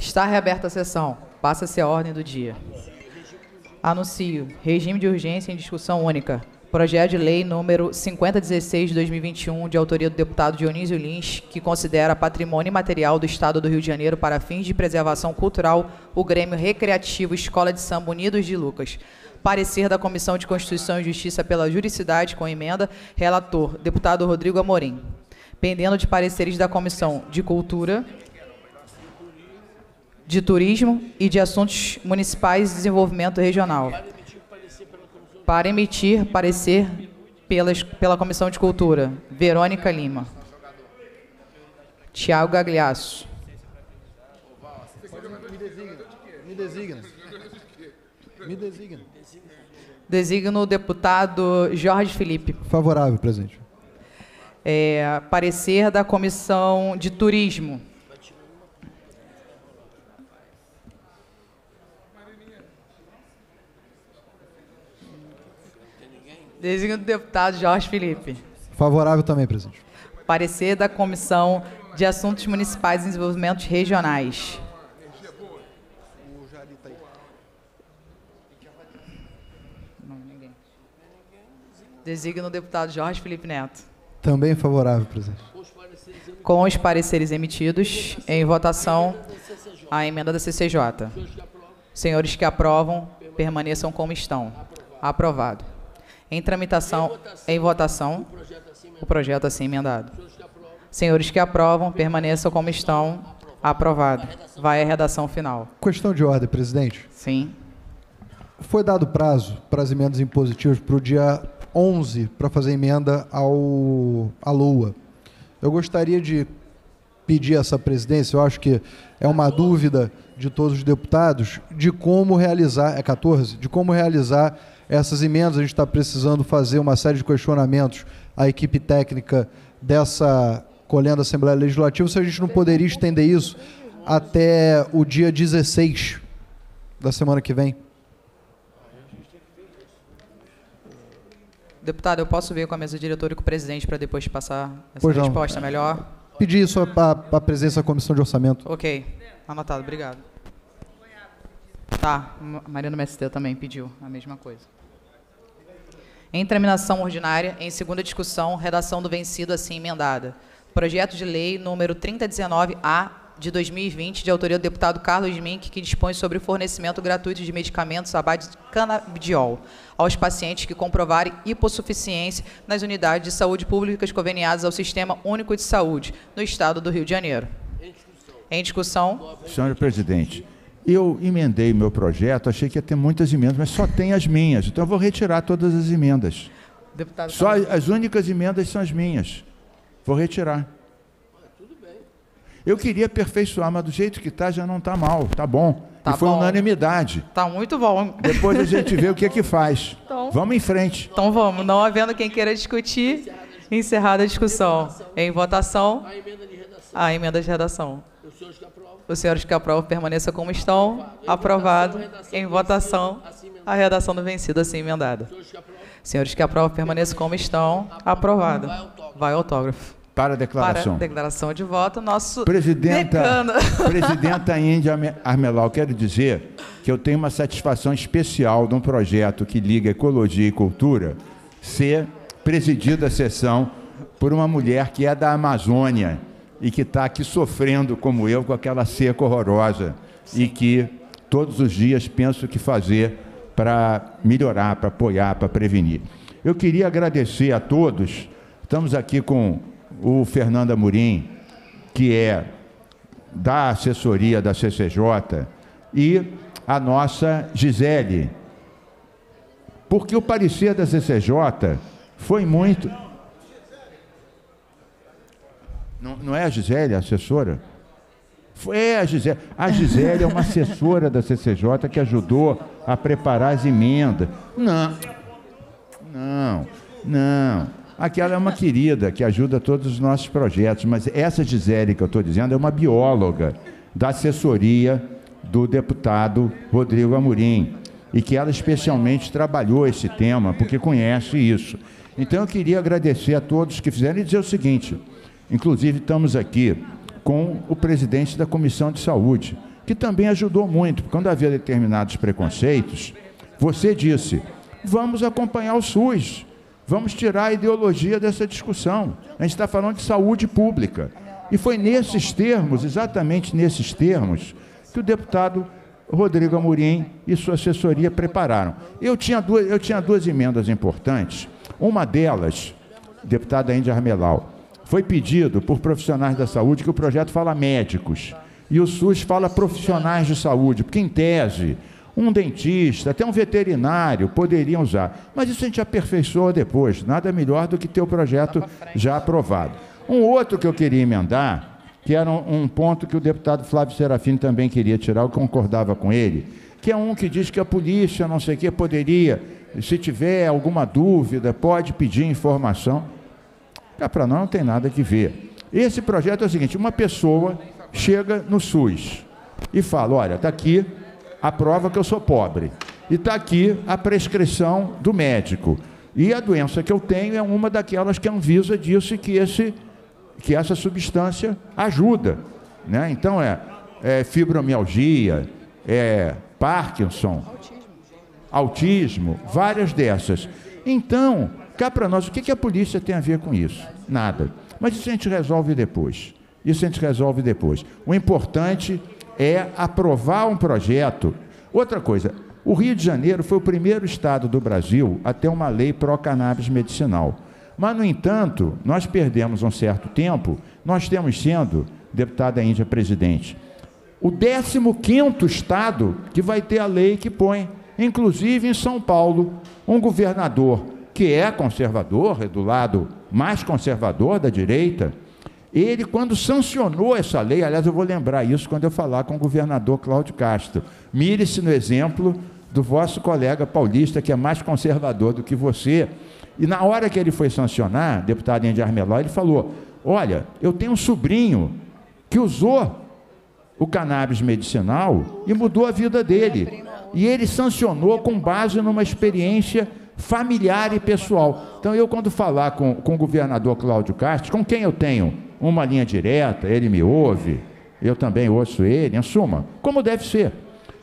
Está reaberta a sessão. Passa-se a ordem do dia. Anuncio. Regime de urgência em discussão única. Projeto de lei número 5016 de 2021, de autoria do deputado Dionísio Lins, que considera patrimônio imaterial do Estado do Rio de Janeiro para fins de preservação cultural o Grêmio Recreativo Escola de Samba Unidos de Lucas. Parecer da Comissão de Constituição e Justiça pela Juridicidade com emenda. Relator, deputado Rodrigo Amorim. Pendendo de pareceres da Comissão de Cultura, de Turismo e de Assuntos Municipais e Desenvolvimento Regional. Para emitir parecer pelas, pela Comissão de Cultura, Verônica Lima. Tiago Gagliasso. Me designa. Me designa. Designo o deputado Jorge Felipe. Favorável, presidente. É, parecer da Comissão de Turismo. Designo do deputado Jorge Felipe. Favorável também, presidente. Parecer da Comissão de Assuntos Municipais e Desenvolvimentos Regionais. Designo o deputado Jorge Felipe Neto. Também favorável, presidente. Com os pareceres emitidos, em votação, a emenda da CCJ. Senhores que aprovam, permaneçam como estão. Aprovado. Em tramitação, em votação, o projeto assim emendado. Senhores que aprovam, permaneçam como estão. Aprovado. Vai a redação final. Questão de ordem, presidente. Sim. Foi dado prazo para as emendas impositivas para o dia 11 para fazer emenda ao à LOA. Eu gostaria de pedir essa presidência, eu acho que é uma dúvida de todos os deputados, de como realizar, é 14, de como realizar essas emendas. A gente está precisando fazer uma série de questionamentos à equipe técnica dessa colhendo Assembleia Legislativa, se a gente não poderia estender isso até o dia 16 da semana que vem. Deputado, eu posso ver com a mesa diretora e com o presidente para depois passar essa Pois não. resposta melhor? Pedir isso para a presença da Comissão de Orçamento. Ok, anotado, obrigado. Tá, Ma- Mariana MST também pediu a mesma coisa. Em terminação ordinária, em segunda discussão, redação do vencido assim emendada. Projeto de lei número 3019-A de 2020, de autoria do deputado Carlos Mink, que dispõe sobre o fornecimento gratuito de medicamentos à base de canabidiol aos pacientes que comprovarem hipossuficiência nas unidades de saúde públicas conveniadas ao Sistema Único de Saúde, no estado do Rio de Janeiro. Em discussão, Senhor presidente, eu emendei meu projeto, achei que ia ter muitas emendas, mas só tem as minhas. Então eu vou retirar todas as emendas. deputado Só as únicas emendas são as minhas. Vou retirar. Eu queria aperfeiçoar, mas do jeito que está já não está mal, tá bom. Tá e foi bom. unanimidade. Tá muito bom. Depois a gente vê o que é que faz. Então- Vamos em frente. Então vamos, não havendo quem queira discutir, encerrada a discussão. Em votação, a emenda de redação. Os senhores que aprovam permaneçam como estão. Aprovado. Em votação, a redação do vencido assim emendada. Senhores que aprovam permaneçam como estão. Aprovado. Vai autógrafo. Para a Para declaração. a declaração de voto, nosso Presidenta, decano. presidenta Índia Arme- Armelau, quero dizer que eu tenho uma satisfação especial de um projeto que liga ecologia e cultura ser presidida a sessão por uma mulher que é da Amazônia e que está aqui sofrendo, como eu, com aquela seca horrorosa e que todos os dias penso o que fazer para melhorar, para apoiar, para prevenir. Eu queria agradecer a todos. Estamos aqui com o Fernando Amorim, que é da assessoria da CCJ, e a nossa Gisele. Porque o parecer da CCJ foi muito. Não, não é a Gisele, a assessora? É a Gisele. A Gisele é uma assessora da CCJ que ajudou a preparar as emendas. Não, não, não. Aquela é uma querida que ajuda todos os nossos projetos, mas essa Gisele que eu estou dizendo é uma bióloga da assessoria do deputado Rodrigo Amorim e que ela especialmente trabalhou esse tema porque conhece isso. Então eu queria agradecer a todos que fizeram e dizer o seguinte: inclusive estamos aqui com o presidente da Comissão de Saúde, que também ajudou muito. Quando havia determinados preconceitos, você disse: vamos acompanhar o SUS, vamos tirar a ideologia dessa discussão. A gente está falando de saúde pública. E foi nesses termos, exatamente nesses termos, que o deputado Rodrigo Amorim e sua assessoria prepararam. Eu tinha duas, eu tinha duas emendas importantes. Uma delas, deputada Índia Armelau, foi pedido por profissionais da saúde que o projeto fala médicos e o SUS fala profissionais de saúde, porque em tese um dentista, até um veterinário poderiam usar. Mas isso a gente aperfeiçoou depois, nada melhor do que ter o projeto já aprovado. Um outro que eu queria emendar, que era um, um ponto que o deputado Flávio Serafim também queria tirar, eu concordava com ele, que é um que diz que a polícia, não sei o que, poderia, se tiver alguma dúvida, pode pedir informação. Cá para nós não tem nada que ver. Esse projeto é o seguinte: uma pessoa chega no SUS e fala: olha, está aqui a prova que eu sou pobre, e está aqui a prescrição do médico. E a doença que eu tenho é uma daquelas que a Anvisa disse que esse que essa substância ajuda. Né? Então é, é fibromialgia, é Parkinson, autismo, várias dessas. Então, cá para nós, o que, que a polícia tem a ver com isso? Nada. Mas isso a gente resolve depois. Isso a gente resolve depois. O importante é aprovar um projeto. Outra coisa, o Rio de Janeiro foi o primeiro estado do Brasil a ter uma lei pró-cannabis medicinal. Mas, no entanto, nós perdemos um certo tempo, nós temos sendo, deputada Índia presidente, o 15 estado que vai ter a lei que põe, inclusive em São Paulo, um governador que é conservador, é do lado mais conservador da direita, ele, quando sancionou essa lei, aliás, eu vou lembrar isso quando eu falar com o governador Cláudio Castro, mire-se no exemplo do vosso colega paulista, que é mais conservador do que você, e na hora que ele foi sancionar, deputado Andy Armeló, ele falou: Olha, eu tenho um sobrinho que usou o cannabis medicinal e mudou a vida dele. E ele sancionou com base numa experiência familiar e pessoal. Então, eu, quando falar com, com o governador Cláudio Castro, com quem eu tenho uma linha direta, ele me ouve, eu também ouço ele, em suma, como deve ser.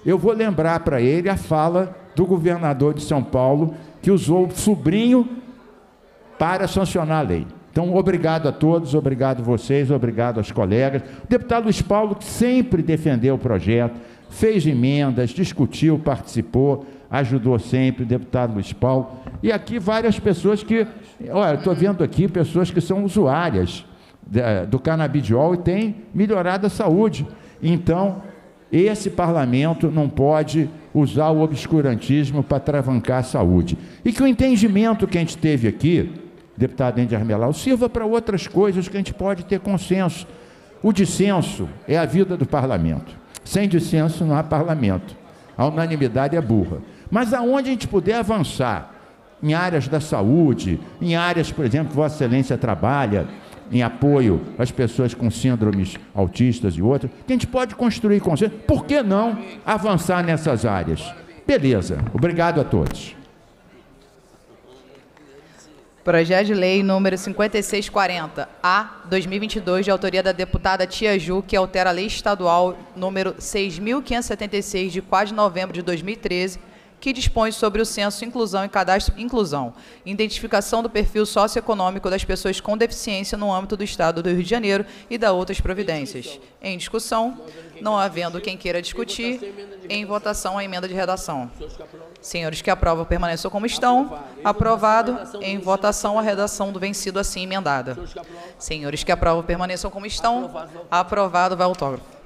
Eu vou lembrar para ele a fala do governador de São Paulo, que usou o sobrinho para sancionar a lei. Então, obrigado a todos, obrigado a vocês, obrigado aos colegas. O deputado Luiz Paulo, que sempre defendeu o projeto, fez emendas, discutiu, participou, ajudou sempre, o deputado Luiz Paulo. E aqui várias pessoas que, olha, estou vendo aqui pessoas que são usuárias do canabidiol e têm melhorado a saúde. Então, esse parlamento não pode usar o obscurantismo para travancar a saúde. E que o entendimento que a gente teve aqui, deputado Andy Armelau, sirva para outras coisas que a gente pode ter consenso. O dissenso é a vida do parlamento. Sem dissenso não há parlamento. A unanimidade é burra. Mas aonde a gente puder avançar, em áreas da saúde, em áreas, por exemplo, que Vossa Excelência trabalha, em apoio às pessoas com síndromes autistas e outras, que a gente pode construir consenso. Por que não avançar nessas áreas? Beleza. Obrigado a todos. Projeto de Lei número 5640, A 2022, de autoria da deputada Tia Ju, que altera a Lei Estadual número 6.576, de 4 de novembro de 2013, que dispõe sobre o censo Inclusão e Cadastro Inclusão, identificação do perfil socioeconômico das pessoas com deficiência no âmbito do Estado do Rio de Janeiro e da outras providências. Em discussão, não havendo quem queira discutir, em votação a emenda de redação. Senhores que aprovam, permaneçam como estão. Aprovado. Em votação a redação do vencido assim emendada. Senhores que aprovam, permaneçam como estão. Aprovado. Vai autógrafo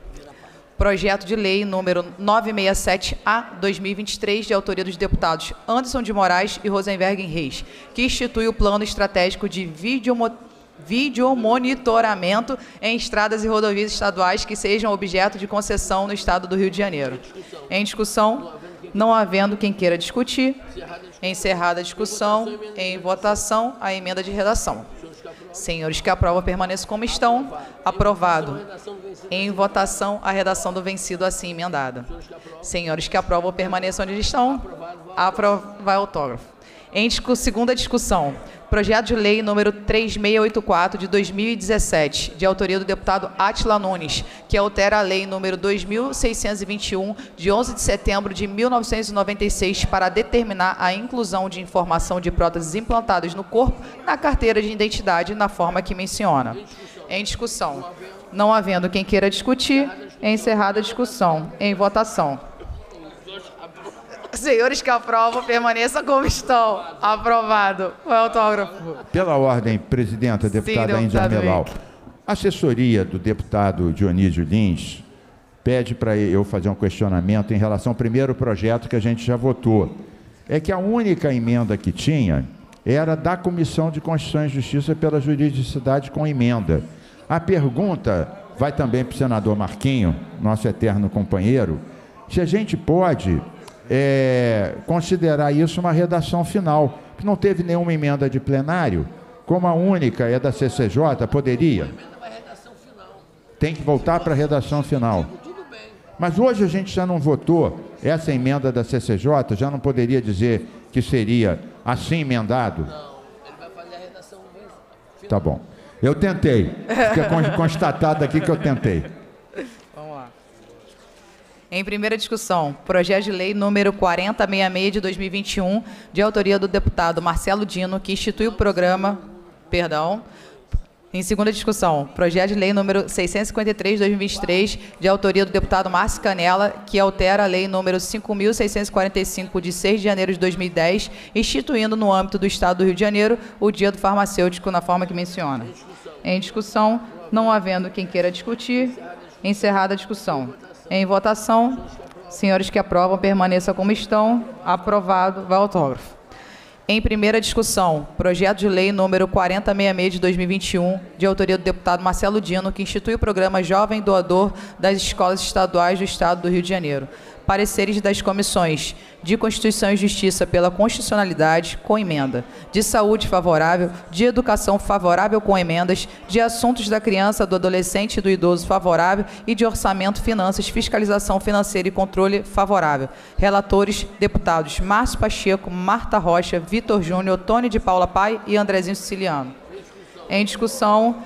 projeto de lei número 967-A 2023, de autoria dos deputados Anderson de Moraes e Rosenberg Reis, que institui o plano estratégico de videomo videomonitoramento em estradas e rodovias estaduais que sejam objeto de concessão no estado do Rio de Janeiro. Em discussão, não havendo quem queira discutir, encerrada a discussão, em votação, a emenda de redação. Senhores que aprovam permaneçam como estão. Aprovado. Em votação, a redação do vencido assim emendada. Senhores que aprovam permaneçam onde estão. Aprova, vai autógrafo. Em discu segunda discussão, projeto de lei número 3684 de 2017, de autoria do deputado Atila Nunes, que altera a lei número 2621 de 11 de setembro de 1996 para determinar a inclusão de informação de próteses implantadas no corpo na carteira de identidade na forma que menciona. Em discussão. Não havendo quem queira discutir, é encerrada a discussão. Em votação. Senhores que aprovam, permaneça como estão. Aprovado. O autógrafo. Pela ordem, presidenta, deputada Sim, Índia Melau. A assessoria do deputado Dionísio Lins pede para eu fazer um questionamento em relação ao primeiro projeto que a gente já votou. É que a única emenda que tinha era da Comissão de Constituição e Justiça pela juridicidade com emenda. A pergunta vai também para o senador Marquinho, nosso eterno companheiro, se a gente pode é, considerar isso uma redação final. Não teve nenhuma emenda de plenário, como a única é da CCJ, poderia. Tem que voltar para a redação final. Mas hoje a gente já não votou essa emenda da CCJ, já não poderia dizer que seria assim emendado? Não, ele vai fazer a redação final. Tá bom. Eu tentei. Fica constatado aqui que eu tentei. Em primeira discussão, projeto de lei número 4066 de 2021, de autoria do deputado Marcelo Dino, que institui o programa, perdão, em segunda discussão, projeto de lei número 653 de 2023, de autoria do deputado Márcio Canela, que altera a lei número 5.645 de 6 de janeiro de 2010, instituindo no âmbito do Estado do Rio de Janeiro o Dia do Farmacêutico na forma que menciona. Em discussão, não havendo quem queira discutir, encerrada a discussão. Em votação, senhores que aprovam, permaneça como estão. Aprovado, vai autógrafo. Em primeira discussão, projeto de lei número 4066 de 2021, de autoria do deputado Marcelo Dino, que institui o programa Jovem Doador das Escolas Estaduais do Estado do Rio de Janeiro pareceres das comissões de Constituição e Justiça pela constitucionalidade com emenda, de saúde favorável, de educação favorável com emendas, de assuntos da criança, do adolescente e do idoso favorável e de orçamento, finanças, fiscalização financeira e controle favorável. Relatores, deputados Márcio Pacheco, Marta Rocha, Vitor Júnior, Tony de Paula Pai e Andrezinho Siciliano. Em discussão,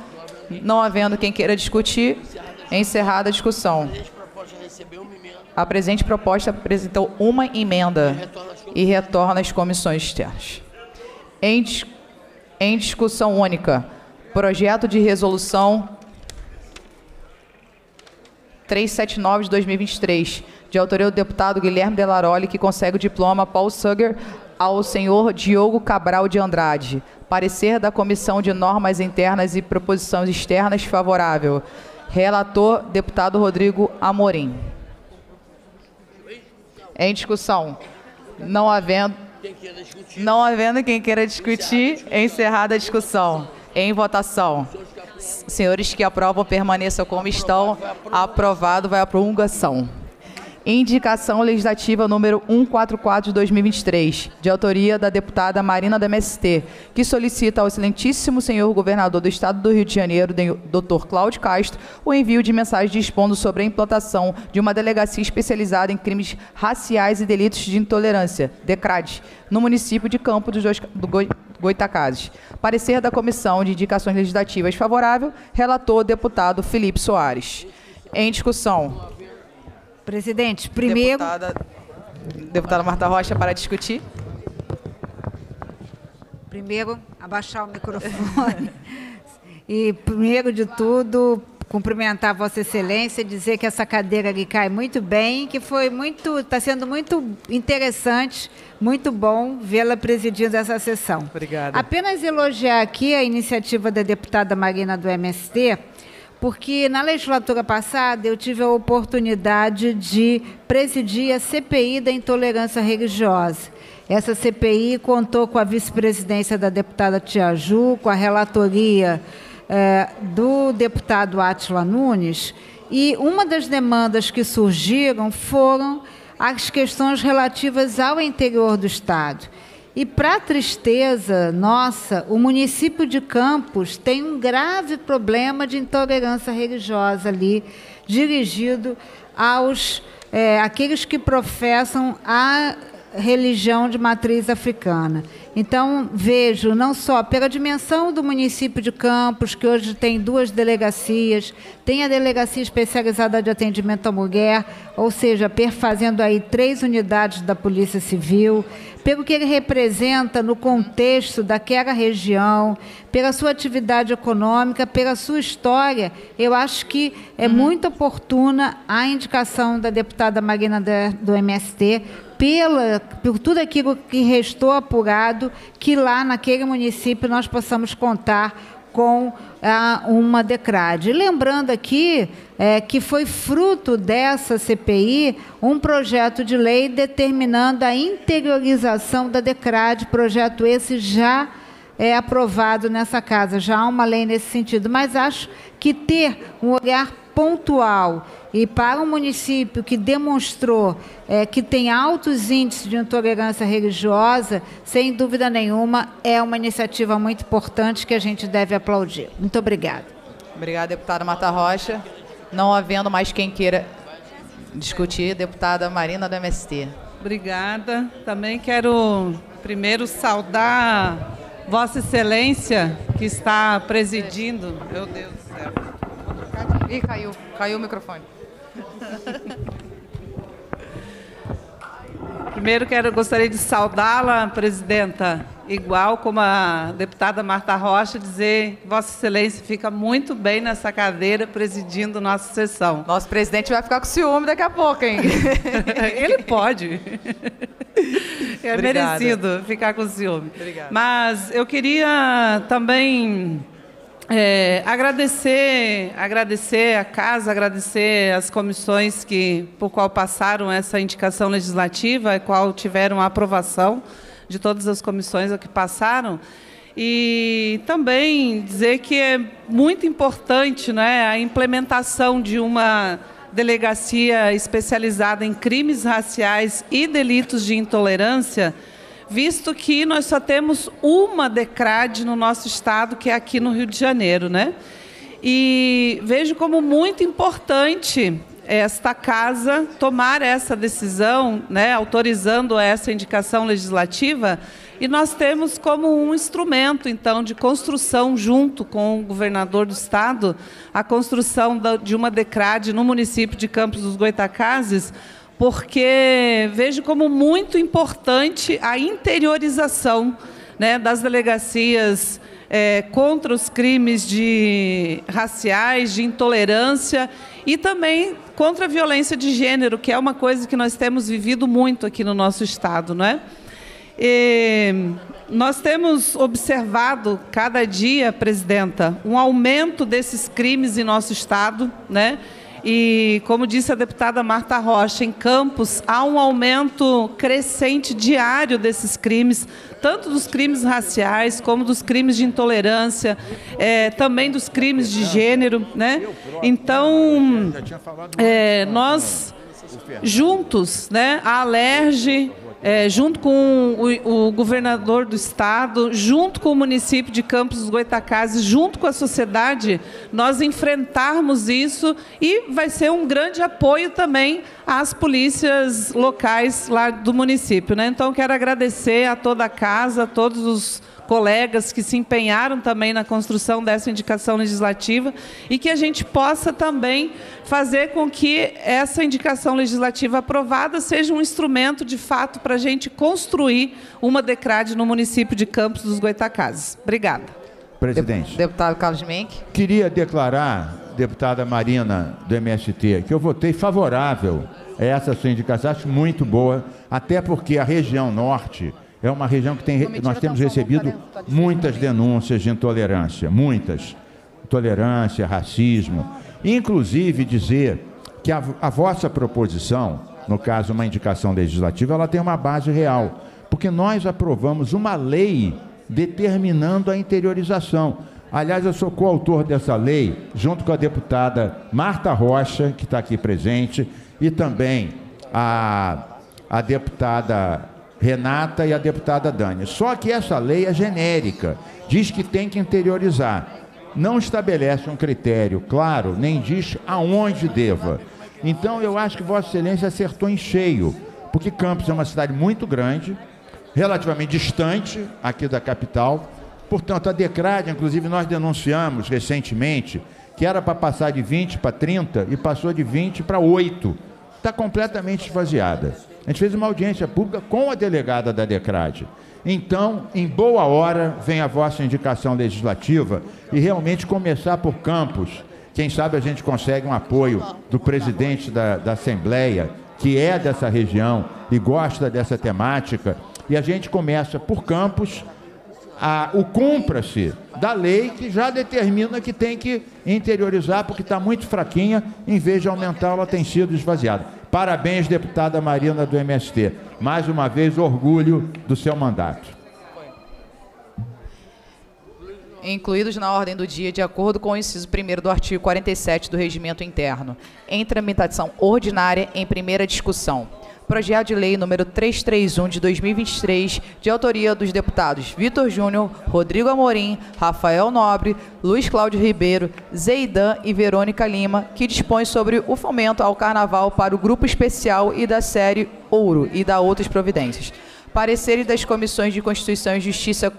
não havendo quem queira discutir, encerrada a discussão. A presente proposta apresentou uma emenda e retorna às comissões externas. Em, dis em discussão única, projeto de resolução 379 de 2023, de autoria do deputado Guilherme Delaroli, que consegue o diploma Paul Sugar ao senhor Diogo Cabral de Andrade. Parecer da Comissão de Normas Internas e Proposições Externas favorável. Relator, deputado Rodrigo Amorim. Em discussão. Não havendo, não havendo quem queira discutir, encerrada a discussão. Em votação. Senhores que aprovam, permaneçam como estão. Aprovado, vai a promulgação. Indicação legislativa número 144 de 2023, de autoria da deputada Marina da MST, que solicita ao excelentíssimo senhor governador do estado do Rio de Janeiro, Dr. Cláudio Castro, o envio de mensagem dispondo sobre a implantação de uma delegacia especializada em crimes raciais e delitos de intolerância, DECRAD, no município de Campo dos Dois, do Goi, Goitacazes. Parecer da Comissão de Indicações Legislativas favorável, relator deputado Felipe Soares. Em discussão. Presidente, primeiro. Deputada, deputada Marta Rocha, para discutir. Primeiro, abaixar o microfone. e, primeiro de tudo, cumprimentar Vossa Excelência, dizer que essa cadeira lhe cai muito bem, que foi muito, está sendo muito interessante, muito bom vê-la presidindo essa sessão. Obrigada. Apenas elogiar aqui a iniciativa da deputada Marina do MST, porque na legislatura passada eu tive a oportunidade de presidir a CPI da intolerância religiosa. Essa CPI contou com a vice-presidência da deputada Tia Ju, com a relatoria eh, do deputado Atila Nunes, e uma das demandas que surgiram foram as questões relativas ao interior do Estado. E, para tristeza nossa, o município de Campos tem um grave problema de intolerância religiosa ali, dirigido aos é, aqueles que professam a religião de matriz africana. Então, vejo não só pela dimensão do município de Campos, que hoje tem duas delegacias, tem a delegacia especializada de atendimento à mulher, ou seja, perfazendo aí três unidades da Polícia Civil, pelo que ele representa no contexto daquela região, pela sua atividade econômica, pela sua história, eu acho que é uhum. muito oportuna a indicação da deputada Marina do MST pela, por tudo aquilo que restou apurado, que lá naquele município nós possamos contar com ah, uma DECRAD. Lembrando aqui é, que foi fruto dessa CPI um projeto de lei determinando a interiorização da DECRAD, projeto esse já é aprovado nessa casa, já há uma lei nesse sentido, mas acho que ter um olhar pontual e para um município que demonstrou é, que tem altos índices de intolerância religiosa, sem dúvida nenhuma, é uma iniciativa muito importante que a gente deve aplaudir. Muito obrigada. Obrigada, deputada Marta Rocha. Não havendo mais quem queira discutir, deputada Marina do MST. Obrigada. Também quero primeiro saudar Vossa Excelência que está presidindo. Meu Deus do céu. Ih, caiu. Caiu o microfone. Primeiro quero gostaria de saudá-la, presidenta, igual como a deputada Marta Rocha, dizer Vossa Excelência fica muito bem nessa cadeira presidindo nossa sessão. Nosso presidente vai ficar com ciúme daqui a pouco, hein? Ele pode. É Obrigada. merecido ficar com ciúme. Obrigada. Mas eu queria também é, agradecer, agradecer a casa, agradecer as comissões que por qual passaram essa indicação legislativa, qual tiveram a aprovação de todas as comissões que passaram. E também dizer que é muito importante né, a implementação de uma delegacia especializada em crimes raciais e delitos de intolerância visto que nós só temos uma DECRAD no nosso estado, que é aqui no Rio de Janeiro, né? E vejo como muito importante esta casa tomar essa decisão, né, autorizando essa indicação legislativa, e nós temos como um instrumento, então, de construção, junto com o governador do estado, a construção de uma DECRAD no município de Campos dos Goitacazes, porque vejo como muito importante a interiorização né, das delegacias é, contra os crimes de raciais, de intolerância e também contra a violência de gênero, que é uma coisa que nós temos vivido muito aqui no nosso estado, não é? E nós temos observado cada dia, presidenta, um aumento desses crimes em nosso estado, né? E, como disse a deputada Marta Rocha, em Campos há um aumento crescente diário desses crimes, tanto dos crimes raciais como dos crimes de intolerância, é, também dos crimes de gênero. Né? Então, é, nós juntos, né, a Alerge, é, junto com o, o, governador do estado, junto com o município de Campos dos Goitacazes, junto com a sociedade, nós enfrentarmos isso e vai ser um grande apoio também às polícias locais lá do município. Né? Então, quero agradecer a toda a casa, a todos os colegas que se empenharam também na construção dessa indicação legislativa e que a gente possa também fazer com que essa indicação legislativa aprovada seja um instrumento, de fato, para a gente construir uma DECRAD no município de Campos dos Goitacazes. Obrigada. Presidente. Deputado Carlos Menck. Queria declarar, deputada Marina do MST, que eu votei favorável a essa sua indicação, acho muito boa, até porque a região norte é uma região que tem, nós temos recebido muitas denúncias de intolerância, muitas. Intolerância, racismo. Inclusive dizer que a, a vossa proposição, no caso uma indicação legislativa, ela tem uma base real. Porque nós aprovamos uma lei determinando a interiorização. Aliás, eu sou coautor dessa lei, junto com a deputada Marta Rocha, que está aqui presente, e também a, a deputada Renata e a deputada Dani. Só que essa lei é genérica, diz que tem que interiorizar. Não estabelece um critério claro, nem diz aonde deva. Então eu acho que Vossa Excelência acertou em cheio, porque Campos é uma cidade muito grande, relativamente distante aqui da capital. Portanto, a Decrade, inclusive, nós denunciamos recentemente que era para passar de 20 para 30 e passou de 20 para 8. Está completamente esvaziada. A gente fez uma audiência pública com a delegada da Decrade. Então, em boa hora, vem a vossa indicação legislativa e realmente começar por campos. Quem sabe a gente consegue um apoio do presidente da, da Assembleia, que é dessa região e gosta dessa temática, e a gente começa por campos a, o cumpra-se da lei que já determina que tem que interiorizar, porque está muito fraquinha, em vez de aumentar, ela tem sido esvaziada. Parabéns, deputada Marina do MST. Mais uma vez, orgulho do seu mandato. Incluídos na ordem do dia, de acordo com o inciso 1 do artigo 47 do Regimento Interno, em tramitação ordinária em primeira discussão projeto de lei número 331 de 2023, de autoria dos deputados Vitor Júnior, Rodrigo Amorim, Rafael Nobre, Luiz Cláudio Ribeiro, Zeidan e Verônica Lima, que dispõe sobre o fomento ao carnaval para o grupo especial e da série Ouro e da outras providências. Pareceres das comissões de Constituição e Justiça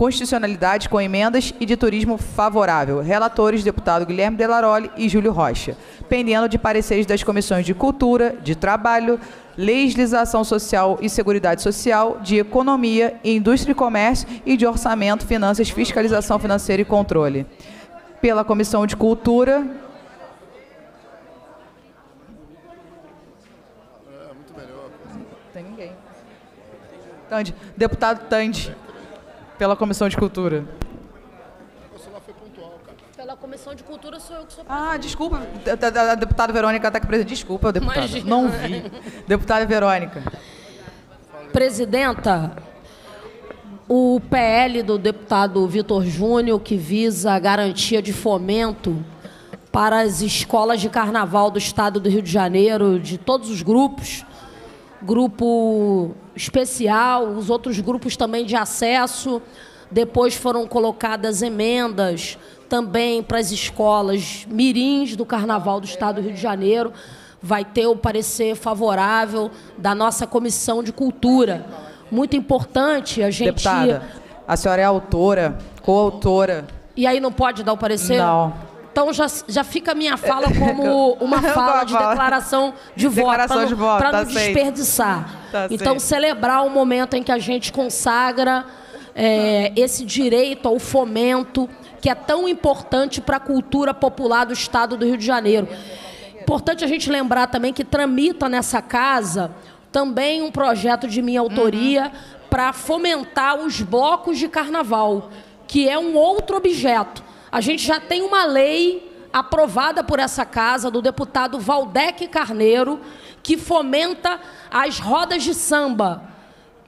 Constitucionalidade com emendas e de turismo favorável. Relatores, deputado Guilherme Delaroli e Júlio Rocha. Pendendo de pareceres das comissões de Cultura, de Trabalho, Legislação Social e Seguridade Social, de Economia, Indústria e Comércio e de Orçamento, Finanças, Fiscalização Financeira e Controle. Pela Comissão de Cultura. Tande. Deputado Tande pela Comissão de Cultura. Comissão de Cultura sou eu que sou Ah, desculpa. A, deputada Verônica está aqui presente. Desculpa, deputada. Imagina. Não vi. deputada Verônica. Presidenta, o PL do deputado Vitor Júnior, que visa a garantia de fomento para as escolas de carnaval do estado do Rio de Janeiro, de todos os grupos, grupo especial, os outros grupos também de acesso. Depois foram colocadas emendas também para as escolas mirins do Carnaval do Estado do Rio de Janeiro. Vai ter o parecer favorável da nossa Comissão de Cultura. Muito importante a gente. Deputada, a senhora é autora, coautora. E aí não pode dar o parecer? Não. Então já, já fica a minha fala como uma fala de declaração de declaração voto, para não, tá não desperdiçar. Tá então, celebrar o momento em que a gente consagra é, esse direito ao fomento que é tão importante para a cultura popular do Estado do Rio de Janeiro. Importante a gente lembrar também que tramita nessa casa também um projeto de minha autoria uhum. para fomentar os blocos de carnaval, que é um outro objeto. A gente já tem uma lei aprovada por essa casa do deputado Valdec Carneiro que fomenta as rodas de samba.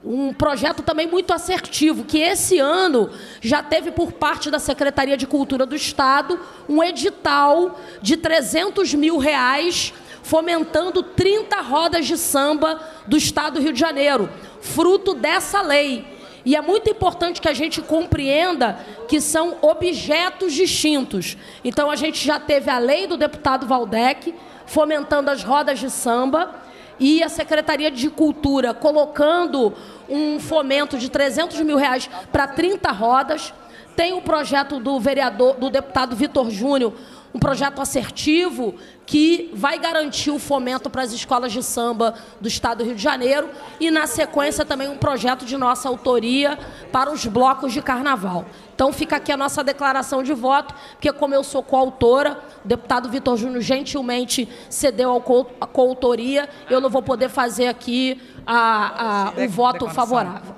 Um projeto também muito assertivo, que esse ano já teve por parte da Secretaria de Cultura do Estado um edital de 300 mil reais fomentando 30 rodas de samba do Estado do Rio de Janeiro, fruto dessa lei. E é muito importante que a gente compreenda que são objetos distintos. Então, a gente já teve a lei do deputado Valdec, fomentando as rodas de samba, e a Secretaria de Cultura colocando um fomento de 300 mil reais para 30 rodas. Tem o projeto do vereador, do deputado Vitor Júnior, um projeto assertivo que vai garantir o fomento para as escolas de samba do Estado do Rio de Janeiro e, na sequência, também um projeto de nossa autoria para os blocos de carnaval. Então, fica aqui a nossa declaração de voto, porque, como eu sou coautora, o deputado Vitor Júnior gentilmente cedeu a coautoria, eu não vou poder fazer aqui a, a, o voto favorável.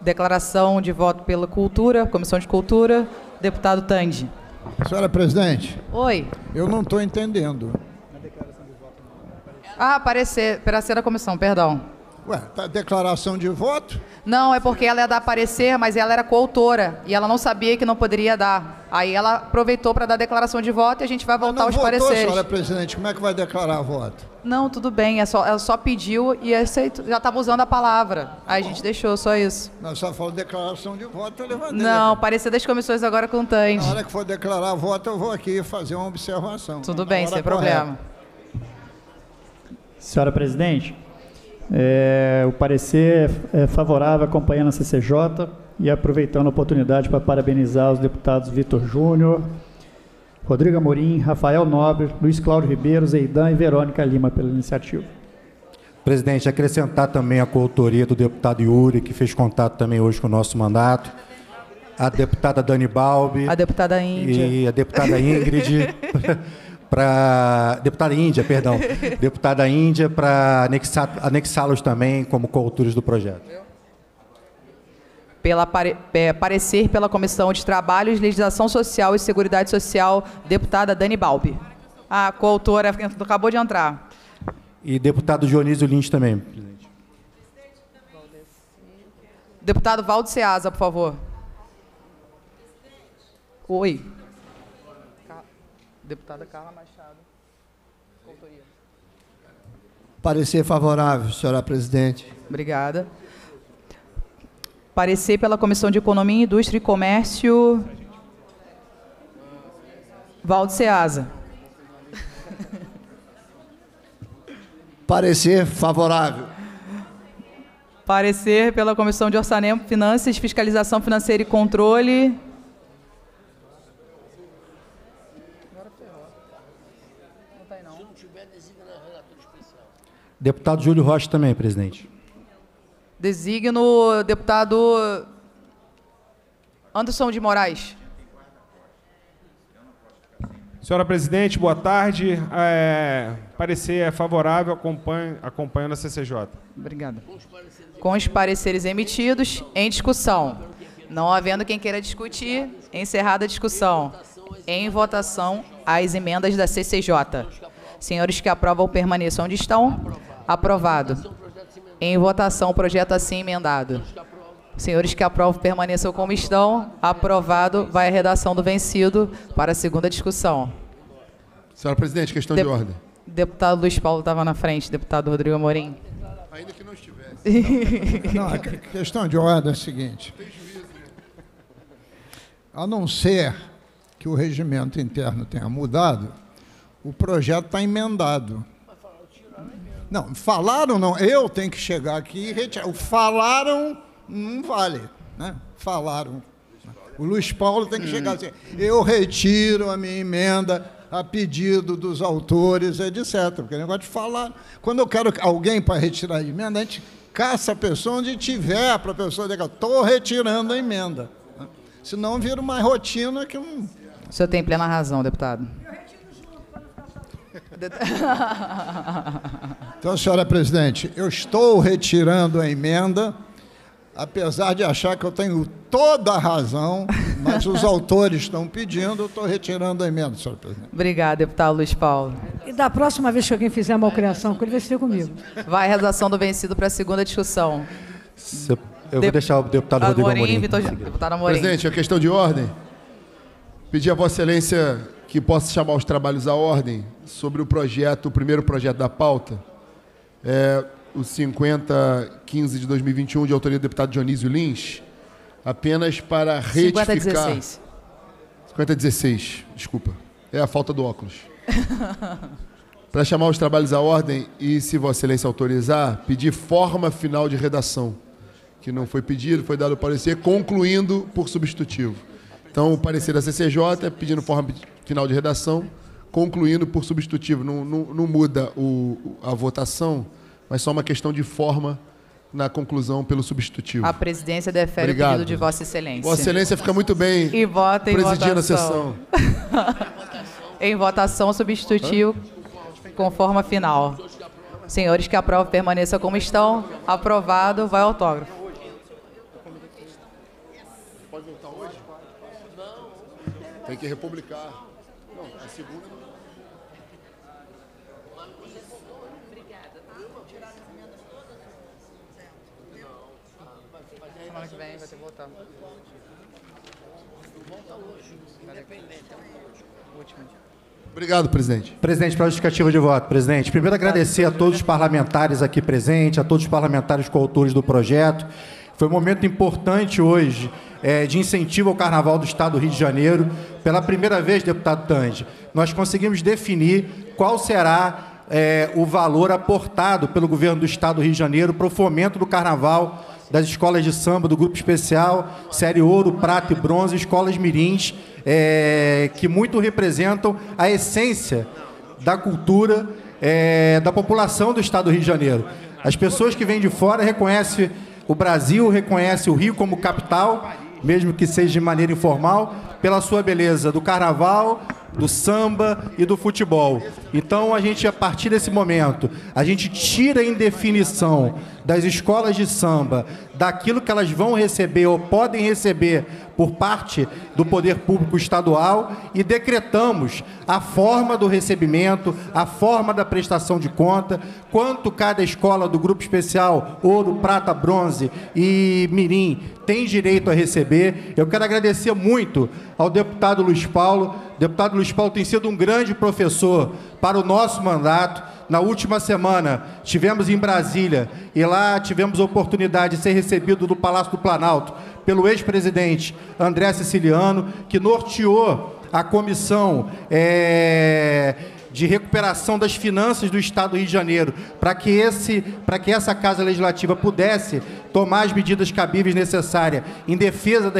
Declaração de voto pela Cultura, Comissão de Cultura, deputado Tandy. Senhora presidente. Oi. Eu não estou entendendo. Ah, aparecer, para ser a comissão, perdão. Ué, tá declaração de voto? Não, é porque ela ia dar parecer, mas ela era coautora e ela não sabia que não poderia dar. Aí ela aproveitou para dar declaração de voto e a gente vai voltar aos votou, pareceres. senhora presidente, como é que vai declarar voto? Não, tudo bem, é só, ela só pediu e aceitou, já estava usando a palavra. Aí a gente deixou, só isso. Nós só falamos declaração de voto, eu levantei. Não, parecer das comissões agora com o Tande. Na hora que for declarar voto, eu vou aqui fazer uma observação. Tudo bem, sem problema. Senhora presidente, É, o parecer é favorável acompanhando a CCJ e aproveitando a oportunidade para parabenizar os deputados Vitor Júnior, Rodrigo Amorim, Rafael Nobre, Luiz Cláudio Ribeiro, Zeidan e Verônica Lima pela iniciativa. Presidente, acrescentar também a coautoria do deputado Yuri, que fez contato também hoje com o nosso mandato, a deputada Dani Balbi. A deputada Índia. E a deputada Ingrid. para deputada Índia, perdão, deputada Índia para anexá-los também como coautores do projeto. Pela pare, é, parecer pela Comissão de Trabalhos, Legislação Social e Seguridade Social, deputada Dani Balbi. A coautora acabou de entrar. E deputado Dionísio Lins também, presidente. Deputado Valdo Ceasa, por favor. Oi. Deputada Carla Machado. Parecer favorável, senhora presidente. Obrigada. Parecer pela Comissão de Economia, Indústria e Comércio. Valdo Ceasa. Parecer favorável. Parecer pela Comissão de Orçamento, Finanças, Fiscalização Financeira e Controle. Deputado Júlio Rocha também, presidente. Designo deputado Anderson de Moraes. Senhora presidente, boa tarde. É, parecer é favorável, acompanho, acompanhando a CCJ. Obrigada. Com os pareceres emitidos, em discussão. Não havendo quem queira discutir, encerrada a discussão. Em votação, as emendas da CCJ. Senhores que aprovam permaneçam onde estão. Aprovado. Em votação, o projeto assim emendado. Senhores que aprovam permaneçam como estão. Aprovado. Vai a redação do vencido para a segunda discussão. Senhora presidente, questão de, de ordem. Deputado Luiz Paulo estava na frente. Deputado Rodrigo Amorim. Ainda que não estivesse. não, a questão de ordem é a seguinte. A não ser que o regimento interno tenha mudado, o projeto está emendado. Não, falaram não. Eu tenho que chegar aqui e retirar. Falaram não vale. Né? Falaram. O Luiz Paulo tem que chegar assim. Eu retiro a minha emenda a pedido dos autores, etc. Porque o negócio de falar. Quando eu quero alguém para retirar a emenda, a gente caça a pessoa onde tiver para a pessoa dizer, estou retirando a emenda. Senão vira uma rotina que um. O senhor tem plena razão, deputado. Então, senhora presidente, eu estou retirando a emenda, apesar de achar que eu tenho toda a razão, mas os autores estão pedindo, eu estou retirando a emenda, senhora presidente. Obrigada, deputado Luiz Paulo. E da próxima vez que alguém fizer malcriação com ele, vai ser comigo. Vai a redação do vencido para a segunda discussão. Eu vou deixar o deputado Rodrigo Amorim. Amorim. Vitor, deputado Amorim. Presidente, a questão de ordem. Pedir a Vossa Excelência que possa chamar os trabalhos à ordem sobre o projeto, o primeiro projeto da pauta, é o 5015 de 2021, de autoria do deputado Dionísio Lins, apenas para retificar... 5016. 5016, desculpa. É a falta do óculos. para chamar os trabalhos à ordem e, se Vossa Excelência autorizar, pedir forma final de redação, que não foi pedido, foi dado o parecer, concluindo por substitutivo. Então, o parecer da CCJ é pedindo forma final de redação, concluindo por substitutivo. Não, não, não muda o, a votação, mas só uma questão de forma na conclusão pelo substitutivo. A presidência defere Obrigado. o pedido de Vossa Excelência. Vossa Excelência fica muito bem e vota em presidindo votação. a sessão. em votação substitutivo com forma final. Senhores que aprovam permaneçam como estão. Aprovado, vai autógrafo. Pode voltar hoje? Tem que republicar. Obrigada, tá? Tirar as emendas todas? Semana que vem vai ter que voltar. Volta hoje, independente, é último. Obrigado, presidente. Presidente, para a justificativa de voto. Presidente, primeiro agradecer a todos os parlamentares aqui presentes, a todos os parlamentares coautores do projeto. Foi um momento importante hoje é, de incentivo ao Carnaval do Estado do Rio de Janeiro. Pela primeira vez, deputado Tange, nós conseguimos definir qual será é, o valor aportado pelo governo do Estado do Rio de Janeiro para o fomento do carnaval das escolas de samba, do grupo especial, série ouro, prata e bronze, escolas mirins, é, que muito representam a essência da cultura é, da população do Estado do Rio de Janeiro. As pessoas que vêm de fora reconhecem o Brasil, reconhecem o Rio como capital, mesmo que seja de maneira informal, pela sua beleza do carnaval, do samba e do futebol. Então a gente a partir desse momento, a gente tira em definição das escolas de samba daquilo que elas vão receber ou podem receber por parte do poder público estadual e decretamos a forma do recebimento, a forma da prestação de conta, quanto cada escola do grupo especial ouro, prata, bronze e mirim tem direito a receber. Eu quero agradecer muito ao deputado Luiz Paulo. Deputado Luiz Paulo tem sido um grande professor para o nosso mandato. Na última semana, estivemos em Brasília e lá tivemos a oportunidade de ser recebido no Palácio do Planalto pelo ex-presidente André Siciliano, que norteou a comissão. É de recuperação das finanças do Estado do Rio de Janeiro, para que, esse, que essa Casa Legislativa pudesse tomar as medidas cabíveis necessárias em defesa da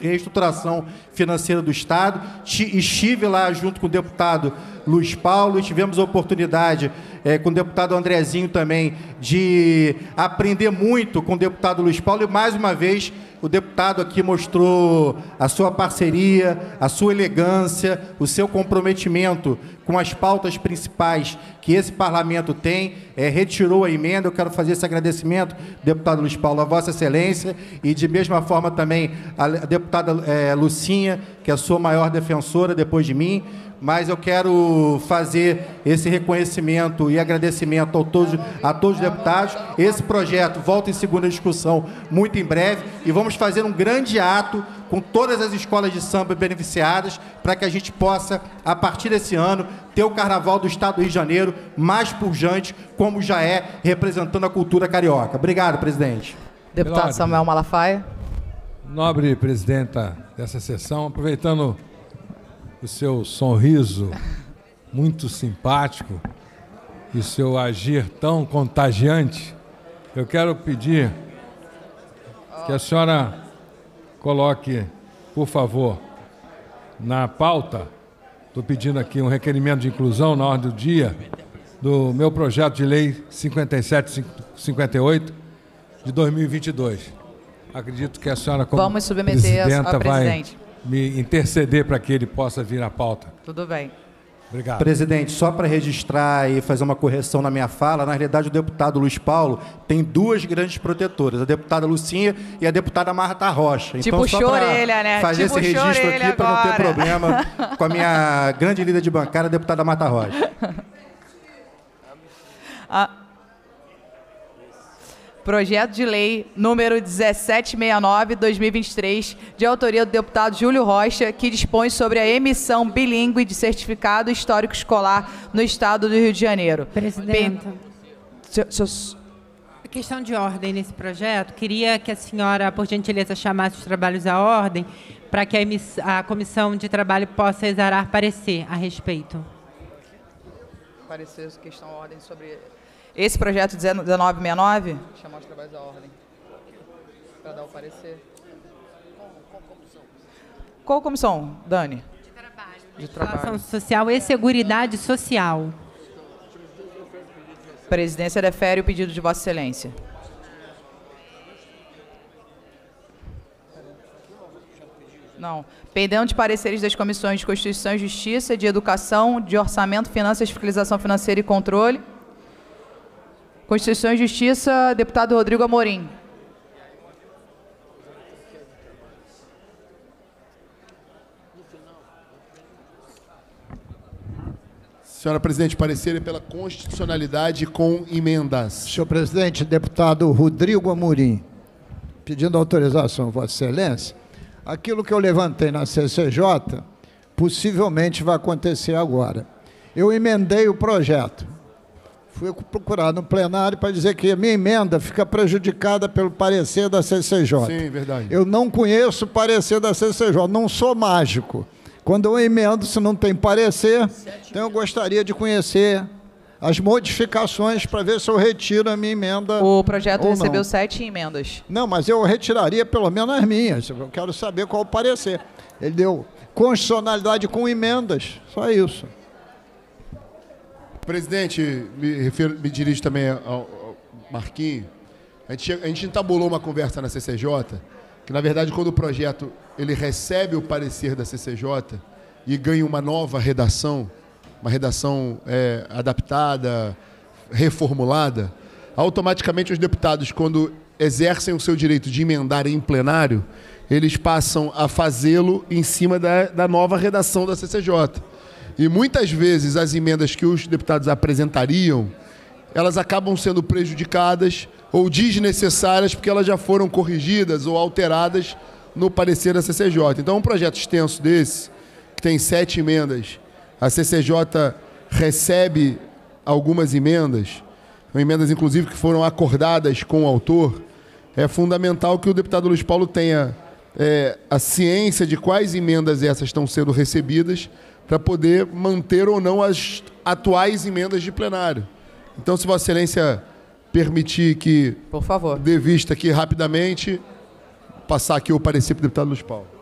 reestruturação financeira do Estado. Estive lá junto com o deputado Luiz Paulo tivemos a oportunidade, é, com o deputado Andrezinho também, de aprender muito com o deputado Luiz Paulo e, mais uma vez, o deputado aqui mostrou a sua parceria, a sua elegância, o seu comprometimento com as pautas principais que esse parlamento tem, é, retirou a emenda. Eu quero fazer esse agradecimento, deputado Luiz Paulo, a Vossa Excelência, e de mesma forma também a deputada é, Lucinha, que é a sua maior defensora depois de mim mas eu quero fazer esse reconhecimento e agradecimento a todos, a todos os deputados. Esse projeto volta em segunda discussão muito em breve e vamos fazer um grande ato com todas as escolas de samba beneficiadas para que a gente possa, a partir desse ano, ter o Carnaval do Estado do Rio de Janeiro mais pujante, como já é, representando a cultura carioca. Obrigado, presidente. Deputado Samuel Malafaia. Nobre presidenta dessa sessão, aproveitando o seu sorriso muito simpático e seu agir tão contagiante, eu quero pedir que a senhora coloque, por favor, na pauta, estou pedindo aqui um requerimento de inclusão na ordem do dia do meu projeto de lei 5758 de 2022. Acredito que a senhora, como Vamos submeter presidenta, ao presidente. vai me interceder para que ele possa vir à pauta. Tudo bem. Obrigado. Presidente, só para registrar e fazer uma correção na minha fala, na realidade o deputado Luiz Paulo tem duas grandes protetoras, a deputada Lucinha e a deputada Marta Rocha. Então, tipo só orelha, né? fazer tipo esse registro aqui para não ter problema com a minha grande líder de bancada, a deputada Marta Rocha. ah. Projeto de Lei número 1769-2023, de autoria do deputado Júlio Rocha, que dispõe sobre a emissão bilíngue de certificado histórico escolar no Estado do Rio de Janeiro. Presidenta. Questão de ordem nesse projeto. Queria que a senhora, por gentileza, chamasse os trabalhos à ordem para que a, a Comissão de Trabalho possa exarar parecer a respeito. Parecer, questão de ordem sobre esse projeto 1969, chamar os trabalhos da ordem para dar o parecer. Qual comissão? Qual comissão, Dani? De trabalho. De trabalho. Social e Seguridade Social. Presidência defere o pedido de Vossa Excelência. Não. Pendendo de pareceres das comissões de Constituição e Justiça, de Educação, de Orçamento, Finanças, Fiscalização Financeira e Controle Constituição e Justiça, deputado Rodrigo Amorim. Senhora Presidente, parecer pela constitucionalidade com emendas. Senhor Presidente, deputado Rodrigo Amorim, pedindo autorização, Vossa Excelência, aquilo que eu levantei na CCJ possivelmente vai acontecer agora. Eu emendei o projeto fui procurar no plenário para dizer que a minha emenda fica prejudicada pelo parecer da CCJ. Sim, verdade. Eu não conheço o parecer da CCJ, não sou mágico. Quando eu emendo, se não tem parecer, então eu gostaria de conhecer as modificações para ver se eu retiro a minha emenda. O projeto recebeu não. sete emendas. Não, mas eu retiraria pelo menos as minhas. Eu quero saber qual o parecer. Ele deu constitucionalidade com emendas, só isso. Presidente, me, refiro, me dirijo também ao, ao Marquinhos. A gente, a gente entabulou uma conversa na CCJ, que na verdade quando o projeto ele recebe o parecer da CCJ e ganha uma nova redação, uma redação é, adaptada, reformulada, automaticamente os deputados, quando exercem o seu direito de emendar em plenário, eles passam a fazê-lo em cima da, da nova redação da CCJ. E muitas vezes as emendas que os deputados apresentariam, elas acabam sendo prejudicadas ou desnecessárias porque elas já foram corrigidas ou alteradas no parecer da CCJ. Então, um projeto extenso desse, que tem sete emendas, a CCJ recebe algumas emendas, emendas inclusive que foram acordadas com o autor, é fundamental que o deputado Luiz Paulo tenha é, a ciência de quais emendas essas estão sendo recebidas para poder manter ou não as atuais emendas de plenário. Então, se Vossa Excelência permitir que. Por favor. Dê vista aqui rapidamente, passar aqui o parecer para o deputado Luiz Paulo.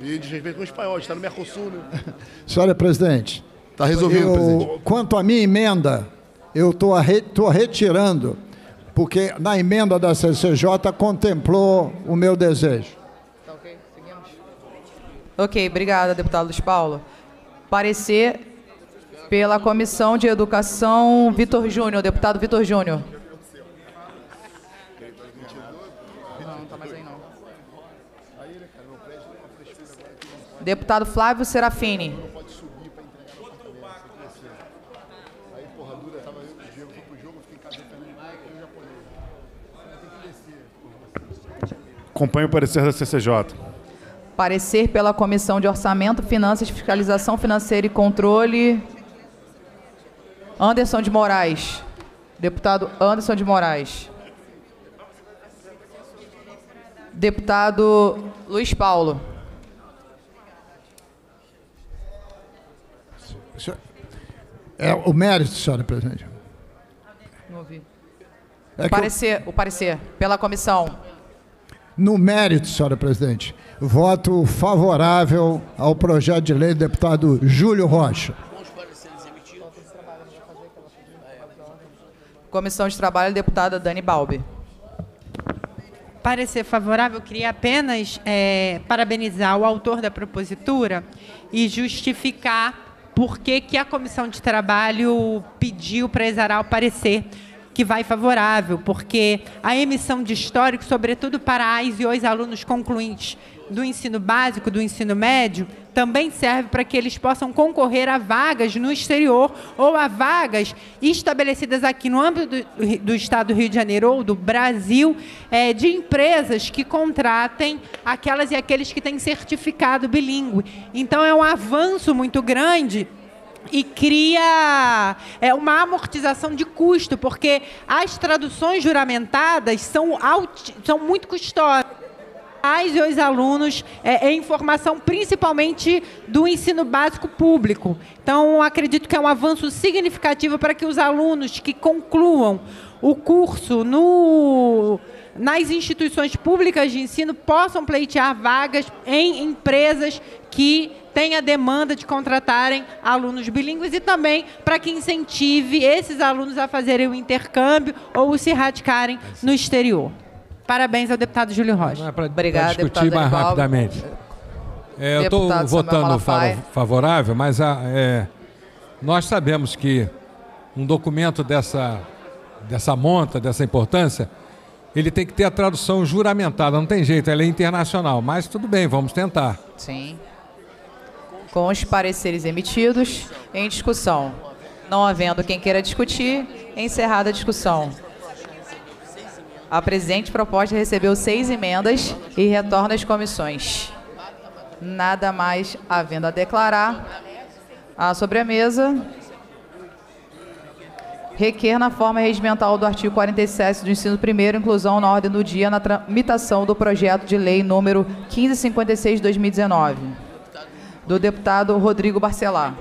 E desrespeito com o espanhol, está no Mercosul, né? Senhora presidente. Está resolvido, eu, presidente. Quanto à minha emenda, eu estou re, retirando, porque na emenda da CCJ contemplou o meu desejo. Tá ok, seguimos. Ok, obrigada, deputado Luiz Paulo. Parecer pela Comissão de Educação, Vitor Júnior, deputado Vitor Júnior. Deputado Flávio Serafini. Acompanho o parecer da CCJ. Parecer pela Comissão de Orçamento, Finanças, Fiscalização Financeira e Controle. Anderson de Moraes. Deputado Anderson de Moraes. Deputado Luiz Paulo. É o mérito, senhora presidente. Não ouvi. É o, parecer, eu... o parecer pela comissão. No mérito, senhora presidente, voto favorável ao projeto de lei do deputado Júlio Rocha. Comissão de Trabalho, deputada Dani Balbi. Parecer favorável, queria apenas é, parabenizar o autor da propositura e justificar por que, que a comissão de trabalho pediu para exarar o parecer que vai favorável, porque a emissão de histórico, sobretudo para as e os alunos concluintes do ensino básico, do ensino médio, também serve para que eles possam concorrer a vagas no exterior ou a vagas estabelecidas aqui no âmbito do, do Estado do Rio de Janeiro ou do Brasil, é, de empresas que contratem aquelas e aqueles que têm certificado bilíngue. Então, é um avanço muito grande e cria é, uma amortização de custo, porque as traduções juramentadas são, são muito custosas e os alunos é, é, informação principalmente do ensino básico público. Então, acredito que é um avanço significativo para que os alunos que concluam o curso no, nas instituições públicas de ensino possam pleitear vagas em empresas que têm a demanda de contratarem alunos bilíngues e também para que incentive esses alunos a fazerem o intercâmbio ou se radicarem no exterior. Parabéns ao deputado Júlio Rocha. É Obrigada, discutir mais rapidamente. É, eu estou votando favorável, mas a, é, nós sabemos que um documento dessa, dessa monta, dessa importância, ele tem que ter a tradução juramentada. Não tem jeito, ela é internacional. Mas tudo bem, vamos tentar. Sim. Com os pareceres emitidos, em discussão. Não havendo quem queira discutir, encerrada a discussão. A presente proposta recebeu seis emendas e retorna às comissões. Nada mais havendo a declarar. A sobre a mesa. Requer na forma regimental do artigo 47 do ensino primeiro, inclusão na ordem do dia na tramitação do projeto de lei número 1556 de 2019, do deputado Rodrigo Barcelar.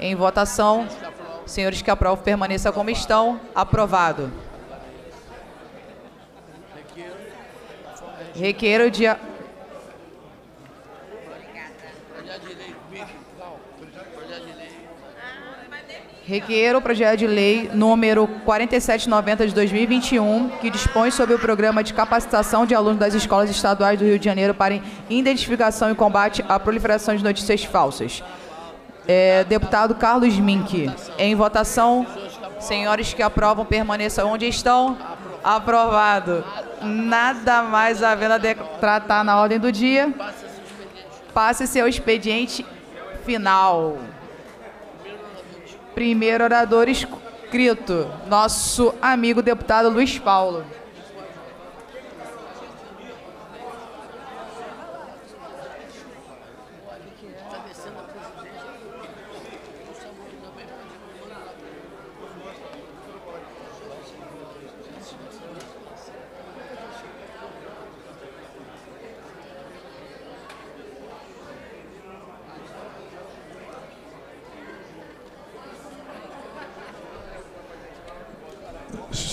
Em votação, senhores que aprovam permaneça como estão. Aprovado. Requeiro de Requeiro o projeto de lei número 4790 de 2021, que dispõe sobre o programa de capacitação de alunos das escolas estaduais do Rio de Janeiro para identificação e combate à proliferação de notícias falsas. É, deputado Carlos Mink. Em votação, senhores que aprovam permaneçam onde estão. Aprovado. Nada mais havendo a tratar na ordem do dia. Passe-se ao expediente final. Primeiro orador inscrito, nosso amigo deputado Luiz Paulo.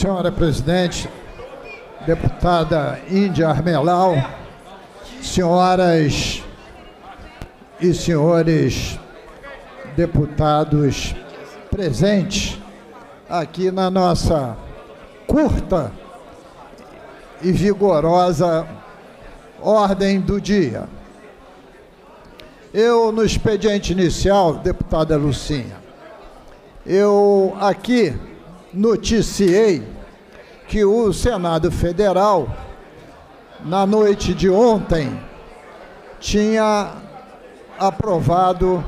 Senhora Presidente, deputada Índia Armelau, senhoras e senhores deputados presentes aqui na nossa curta e vigorosa ordem do dia. Eu, no expediente inicial, deputada Lucinha, eu aqui noticiei que o Senado Federal, na noite de ontem, tinha aprovado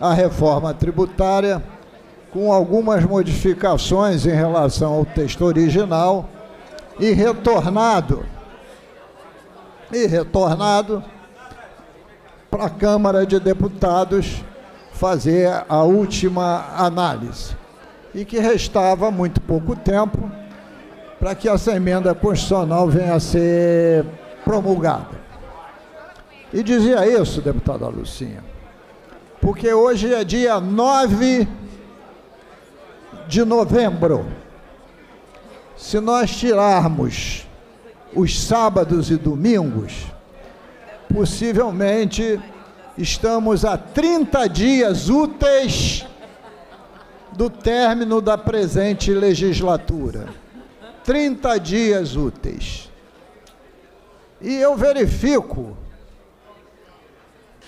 a reforma tributária com algumas modificações em relação ao texto original e retornado e retornado para a Câmara de Deputados fazer a última análise e que restava muito pouco tempo para que essa emenda constitucional venha a ser promulgada. E dizia isso, deputada Lucinha, porque hoje é dia 9 de novembro. Se nós tirarmos os sábados e domingos, possivelmente estamos a 30 dias úteis do término da presente legislatura. 30 dias úteis. E eu verifico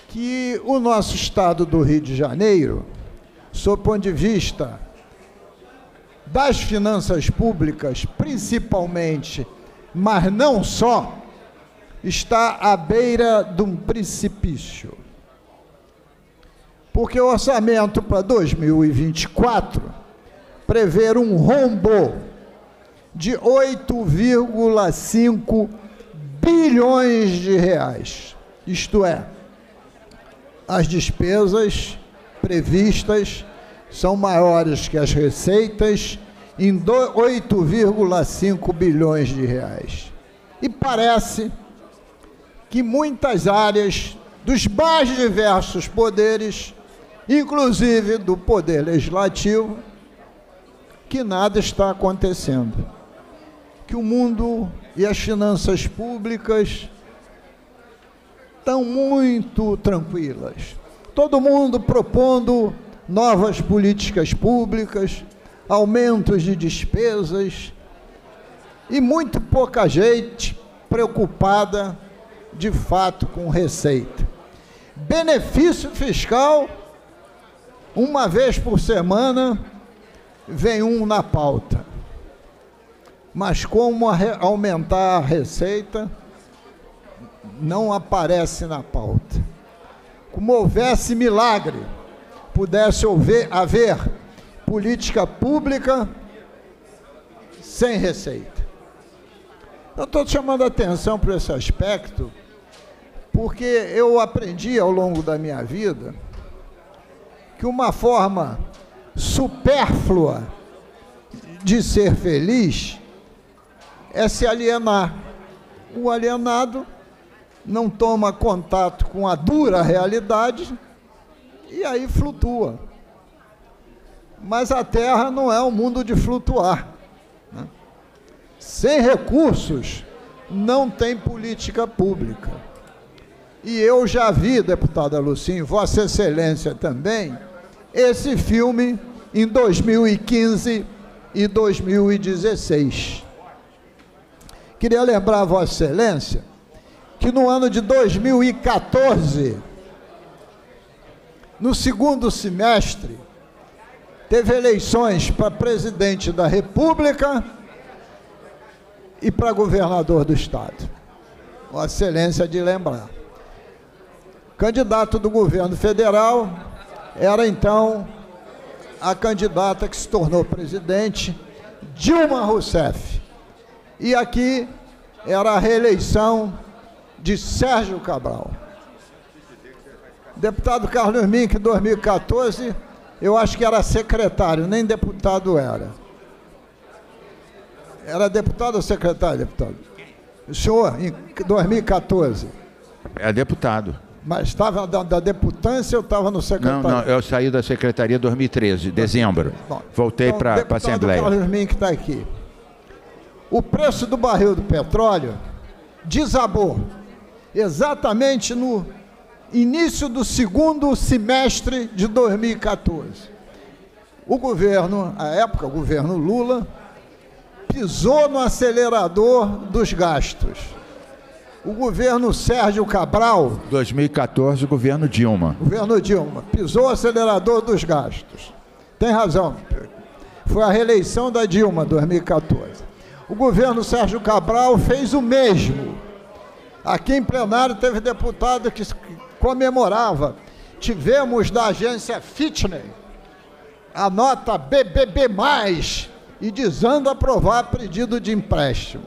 que o nosso estado do Rio de Janeiro, sob o ponto de vista das finanças públicas, principalmente, mas não só, está à beira de um precipício porque o orçamento para 2024 prevê um rombo de 8,5 bilhões de reais. Isto é, as despesas previstas são maiores que as receitas em 8,5 bilhões de reais. E parece que muitas áreas dos mais diversos poderes inclusive do Poder Legislativo, que nada está acontecendo. Que o mundo e as finanças públicas estão muito tranquilas. Todo mundo propondo novas políticas públicas, aumentos de despesas e muito pouca gente preocupada de fato com receita. Benefício fiscal uma vez por semana vem um na pauta. Mas como aumentar a receita não aparece na pauta. Como houvesse milagre, pudesse haver, haver política pública sem receita. Eu estou chamando a atenção para esse aspecto, porque eu aprendi ao longo da minha vida que uma forma supérflua de ser feliz é se alienar. O alienado não toma contato com a dura realidade e aí flutua. Mas a Terra não é um mundo de flutuar. Né? Sem recursos, não tem política pública. E eu já vi, deputada Lucinho, Vossa Excelência também, esse filme em 2015 e 2016. Queria lembrar Vossa Excelência que no ano de 2014, no segundo semestre, teve eleições para presidente da República e para governador do Estado. Vossa Excelência de lembrar. Candidato do governo federal era então a candidata que se tornou presidente, Dilma Rousseff. E aqui era a reeleição de Sérgio Cabral. Deputado Carlos Mink, 2014, eu acho que era secretário, nem deputado era. Era deputado ou secretário, deputado? O senhor, em 2014. É deputado. Mas estava da, da deputância ou estava no secretário? Não, não, eu saí da secretaria em 2013, dezembro. Bom, Voltei então, para a Assembleia. Carlos Mink está aqui. O preço do barril do petróleo desabou exatamente no início do segundo semestre de 2014. O governo, a época, o governo Lula, pisou no acelerador dos gastos. O governo Sérgio Cabral. 2014, o governo Dilma. Governo Dilma. Pisou o acelerador dos gastos. Tem razão. Foi a reeleição da Dilma, 2014. O governo Sérgio Cabral fez o mesmo. Aqui em plenário teve deputado que comemorava. Tivemos da agência Fitness a nota BBB+, e dizendo aprovar pedido de empréstimo.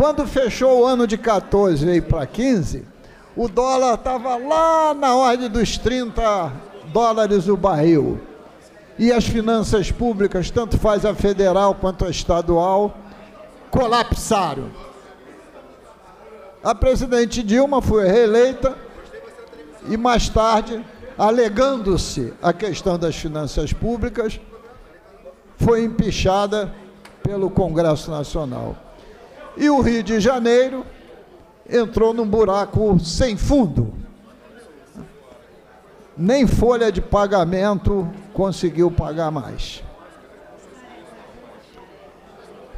Quando fechou o ano de 14 e veio para 15, o dólar estava lá na ordem dos 30 dólares o barril. E as finanças públicas, tanto faz a federal quanto a estadual, colapsaram. A presidente Dilma foi reeleita e mais tarde, alegando-se a questão das finanças públicas, foi empichada pelo Congresso Nacional. E o Rio de Janeiro entrou num buraco sem fundo. Nem folha de pagamento conseguiu pagar mais.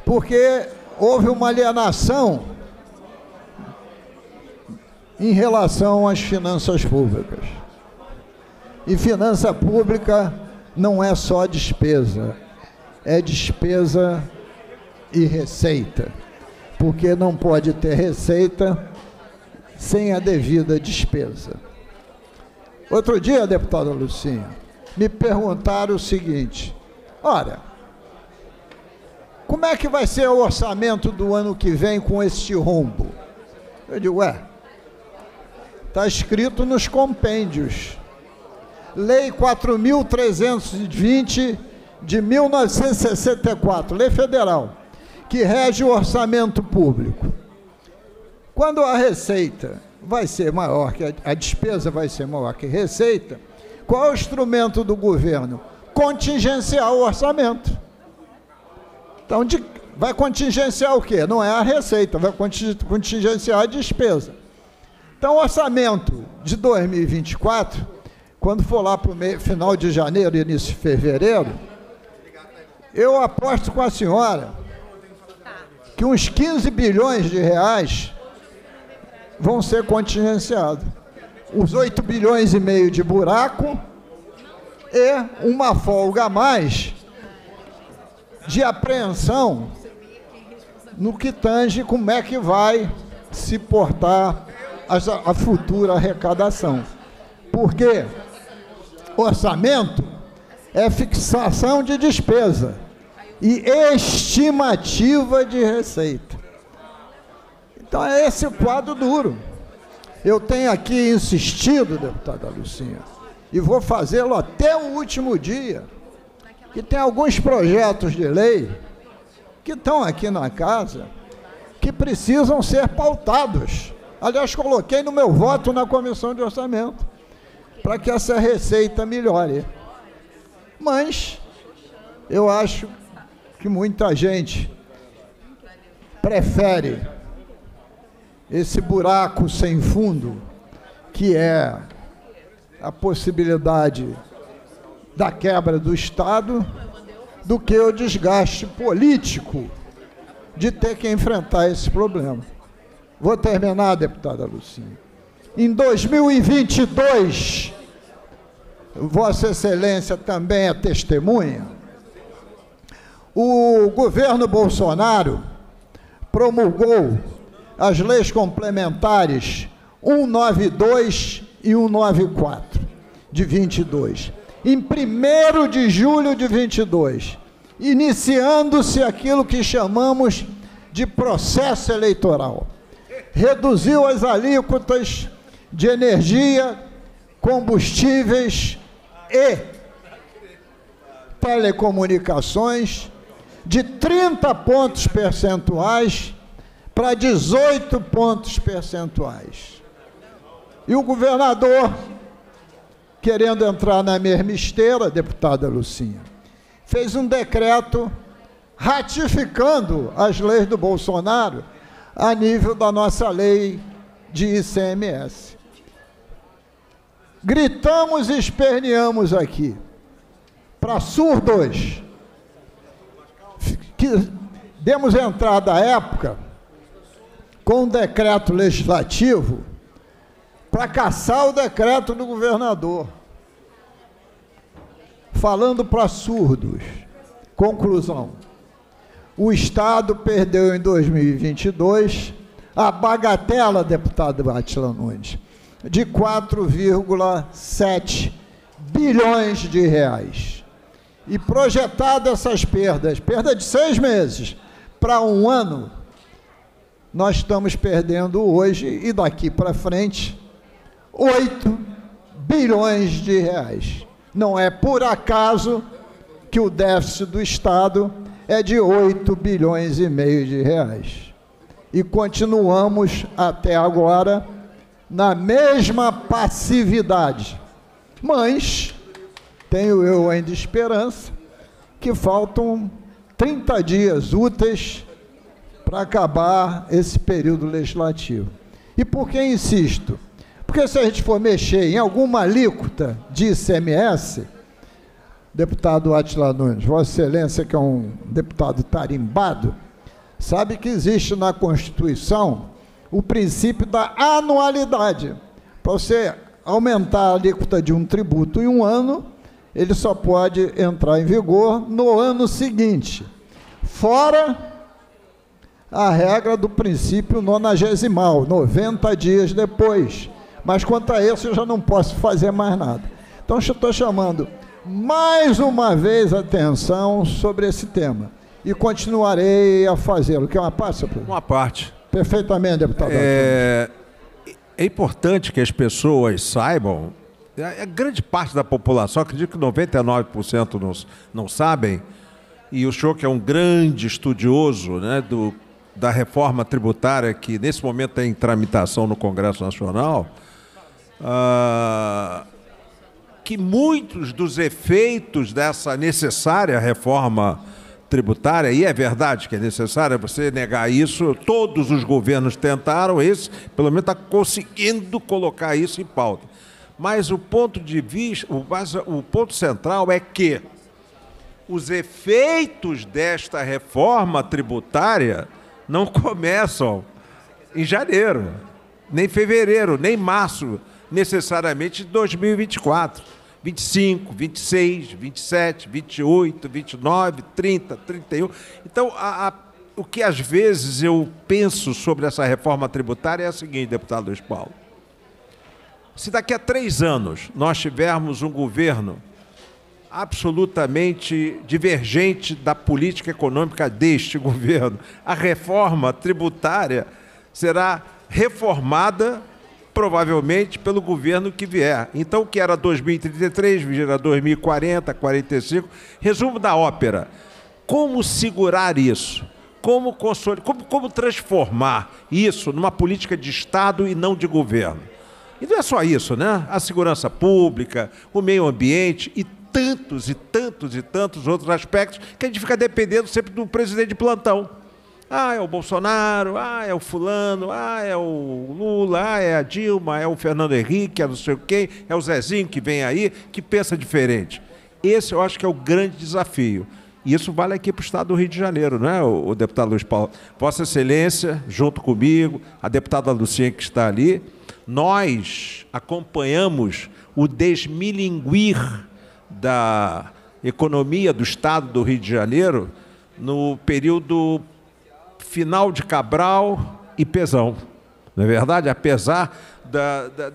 Porque houve uma alienação em relação às finanças públicas. E finança pública não é só despesa, é despesa e receita, porque não pode ter receita sem a devida despesa. Outro dia, deputada Lucinha, me perguntaram o seguinte: olha, como é que vai ser o orçamento do ano que vem com este rombo? Eu digo, ué, Está escrito nos compêndios. Lei 4.320 de 1964, lei federal, que rege o orçamento público. Quando a receita vai ser maior que a, despesa vai ser maior que a receita, qual é o instrumento do governo? Contingenciar o orçamento. Então, de, vai contingenciar o quê? Não é a receita, vai contingenciar a despesa. Então, o orçamento de 2024, quando for lá para o final de janeiro, início de fevereiro, eu aposto com a senhora que uns 15 bilhões de reais vão ser contingenciados. Os 8 bilhões e meio de buraco e uma folga a mais de apreensão no que tange como é que vai se portar a, a futura arrecadação. Porque orçamento é fixação de despesa e estimativa de receita. Então é esse o quadro duro. Eu tenho aqui insistido, deputada Lucinha, e vou fazê-lo até o último dia, que tem alguns projetos de lei que estão aqui na casa que precisam ser pautados. Aliás, coloquei no meu voto na comissão de orçamento para que essa receita melhore. Mas eu acho que muita gente prefere esse buraco sem fundo, que é a possibilidade da quebra do Estado, do que o desgaste político de ter que enfrentar esse problema. Vou terminar, deputada Lucinha. Em 2022, Vossa Excelência também é testemunha, o governo Bolsonaro promulgou as leis complementares 192 e 194 de 22. Em 1 de julho de 22, iniciando-se aquilo que chamamos de processo eleitoral. Reduziu as alíquotas de energia, combustíveis e telecomunicações de 30 pontos percentuais para 18 pontos percentuais. E o governador, querendo entrar na mesma esteira, deputada Lucinha, fez um decreto ratificando as leis do Bolsonaro a nível da nossa lei de ICMS. Gritamos e esperneamos aqui, para surdos, demos entrada à época com um decreto legislativo para caçar o decreto do governador, falando para surdos. Conclusão: o Estado perdeu em 2022 a bagatela, deputado Atila Nunes, de 4,7 bilhões de reais. E projetado essas perdas, perda de seis meses para um ano, nós estamos perdendo hoje e daqui para frente 8 bilhões de reais. Não é por acaso que o déficit do Estado é de 8 bilhões e meio de reais. E continuamos até agora na mesma passividade. Mas tenho eu ainda esperança que faltam 30 dias úteis para acabar esse período legislativo. E por que insisto? Porque se a gente for mexer em alguma alíquota de ICMS, deputado Atila Nunes, Vossa Excelência, que é um deputado tarimbado, sabe que existe na Constituição o princípio da anualidade. Para você aumentar a alíquota de um tributo em um ano, ele só pode entrar em vigor no ano seguinte. Fora a regra do princípio nonagesimal, 90 dias depois. Mas quanto a isso, eu já não posso fazer mais nada. Então, estou chamando mais uma vez atenção sobre esse tema. E continuarei a fazê-lo. Quer uma parte, Uma parte. Perfeitamente, deputado. É, é importante que as pessoas saibam, a grande parte da população, acredito que 99% não, não sabem, e o senhor que é um grande estudioso né, do da reforma tributária que nesse momento está em tramitação no Congresso Nacional, uh, que muitos dos efeitos dessa necessária reforma tributária, e é verdade que é necessária você negar isso, todos os governos tentaram, esse pelo menos está conseguindo colocar isso em pauta. Mas o ponto de vista, o, o ponto central é que os efeitos desta reforma tributária não começam em janeiro, nem fevereiro, nem março, necessariamente de 2024. 25, 26, 27, 28, 29, 30, 31. Então, a, a, o que às vezes eu penso sobre essa reforma tributária é o seguinte, deputado Luiz Paulo. Se daqui a três anos nós tivermos um governo absolutamente divergente da política econômica deste governo. A reforma tributária será reformada provavelmente pelo governo que vier. Então, o que era 2033 vira 2040, 45. Resumo da ópera. Como segurar isso? Como, como, como transformar isso numa política de Estado e não de governo? E não é só isso, né? A segurança pública, o meio ambiente e tantos e tantos e tantos outros aspectos que a gente fica dependendo sempre do presidente de plantão. Ah, é o Bolsonaro, ah, é o fulano, ah, é o Lula, ah, é a Dilma, é o Fernando Henrique, é não sei o quem, é o Zezinho que vem aí, que pensa diferente. Esse eu acho que é o grande desafio. E isso vale aqui para o estado do Rio de Janeiro, não é, o, deputado Luiz Paulo? Vossa Excelência, junto comigo, a deputada Lucinha que está ali, nós acompanhamos o desmilinguir da economia do estado do Rio de Janeiro no período final de Cabral e Pesão. Não é verdade? Apesar da, da,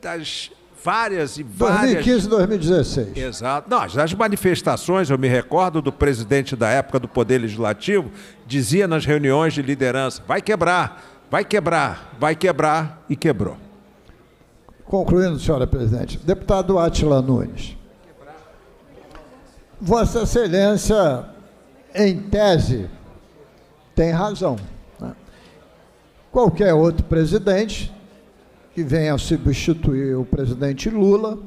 das várias e várias. 2015 e 2016. Exato. Não, as manifestações, eu me recordo do presidente da época do Poder Legislativo, dizia nas reuniões de liderança: vai quebrar, vai quebrar, vai quebrar, e quebrou. Concluindo, senhora presidente, deputado Atila Nunes. Vossa Excelência, em tese, tem razão. Né? Qualquer outro presidente que venha substituir o presidente Lula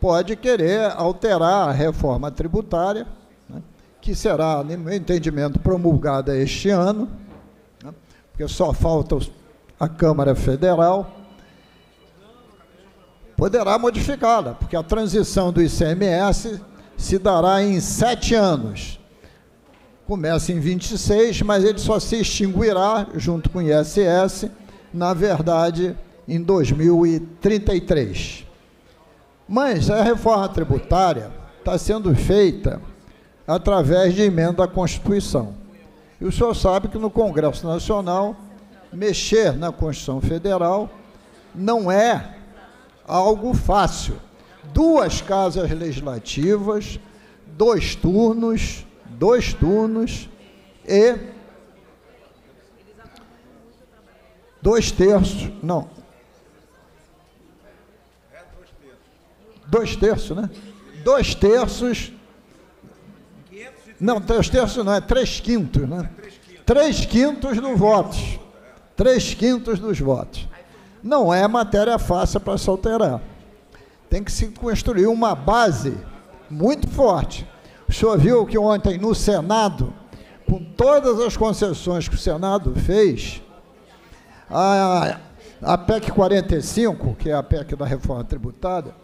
pode querer alterar a reforma tributária, né? que será, no meu entendimento, promulgada este ano? Porque só falta a Câmara Federal. Poderá modificá-la, porque a transição do ICMS se dará em sete anos começa em 26, mas ele só se extinguirá junto com o ISS, na verdade, em 2033. Mas a reforma tributária está sendo feita através de emenda à Constituição. E o senhor sabe que no Congresso Nacional, mexer na Constituição Federal não é algo fácil. Duas casas legislativas, dois turnos, dois turnos e dois terços, não. Dois terços, né? Dois terços. Não, três terços não, é três quintos, né? Três quintos dos votos. Três quintos dos votos. Não é matéria fácil para se alterar. Tem que se construir uma base muito forte. O senhor viu que ontem no Senado, com todas as concessões que o Senado fez, a, a PEC 45, que é a PEC da reforma tributária,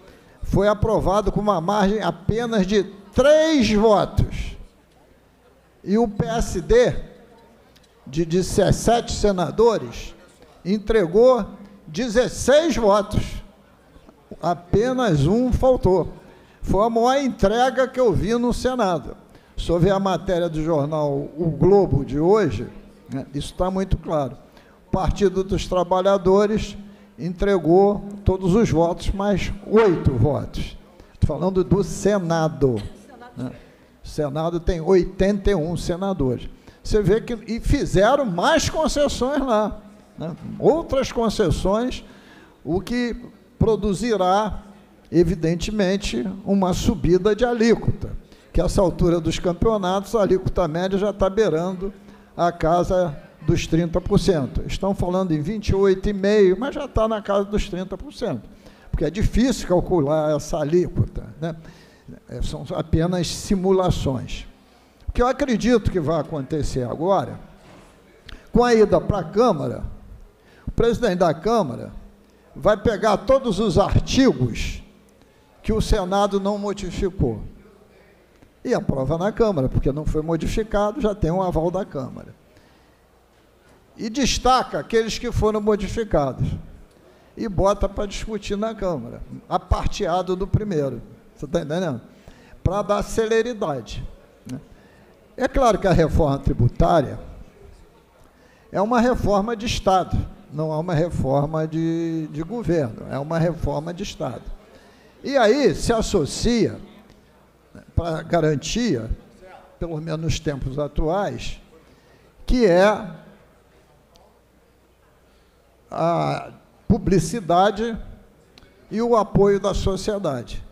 foi aprovado com uma margem apenas de três votos. E o PSD, de 17 senadores, entregou 16 votos. Apenas um faltou. Foi a maior entrega que eu vi no Senado. Ver a matéria do jornal O Globo de hoje, né, isso está muito claro. O Partido dos Trabalhadores entregou todos os votos, mais oito votos. Estou falando do Senado. Né? O Senado tem 81 senadores. Você vê que. E fizeram mais concessões lá. Né? Outras concessões, o que produzirá evidentemente, uma subida de alíquota, que essa altura dos campeonatos, a alíquota média já está beirando a casa dos 30%. Estão falando em 28,5%, mas já está na casa dos 30%, porque é difícil calcular essa alíquota, né? É, são apenas simulações. O que eu acredito que vai acontecer agora, com a ida para a Câmara, o presidente da Câmara vai pegar todos os artigos que o Senado não modificou. E aprova na Câmara, porque não foi modificado, já tem um aval da Câmara. E destaca aqueles que foram modificados. E bota para discutir na Câmara, aparteado do primeiro. Você está entendendo? Para dar celeridade. Né? É claro que a reforma tributária é uma reforma de Estado, não é uma reforma de, de governo, é uma reforma de Estado. E aí se associa, né, para garantia, pelo menos nos tempos atuais, que é a publicidade e o apoio da sociedade.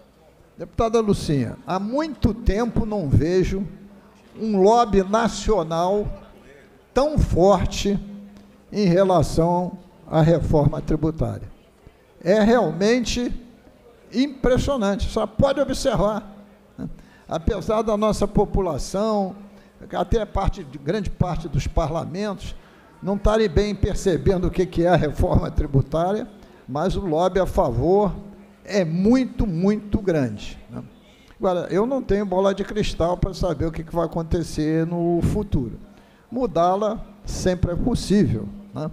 Deputada Lucinha, há muito tempo não vejo um lobby nacional tão forte em relação à reforma tributária. É realmente impressionante, só pode observar. Né? Apesar da nossa população, até parte, grande parte dos parlamentos, não estarem bem percebendo o que é a reforma tributária, mas o lobby a favor é muito, muito grande. Né? Agora, eu não tenho bola de cristal para saber o que, vai acontecer no futuro. Mudá-la sempre é possível, né?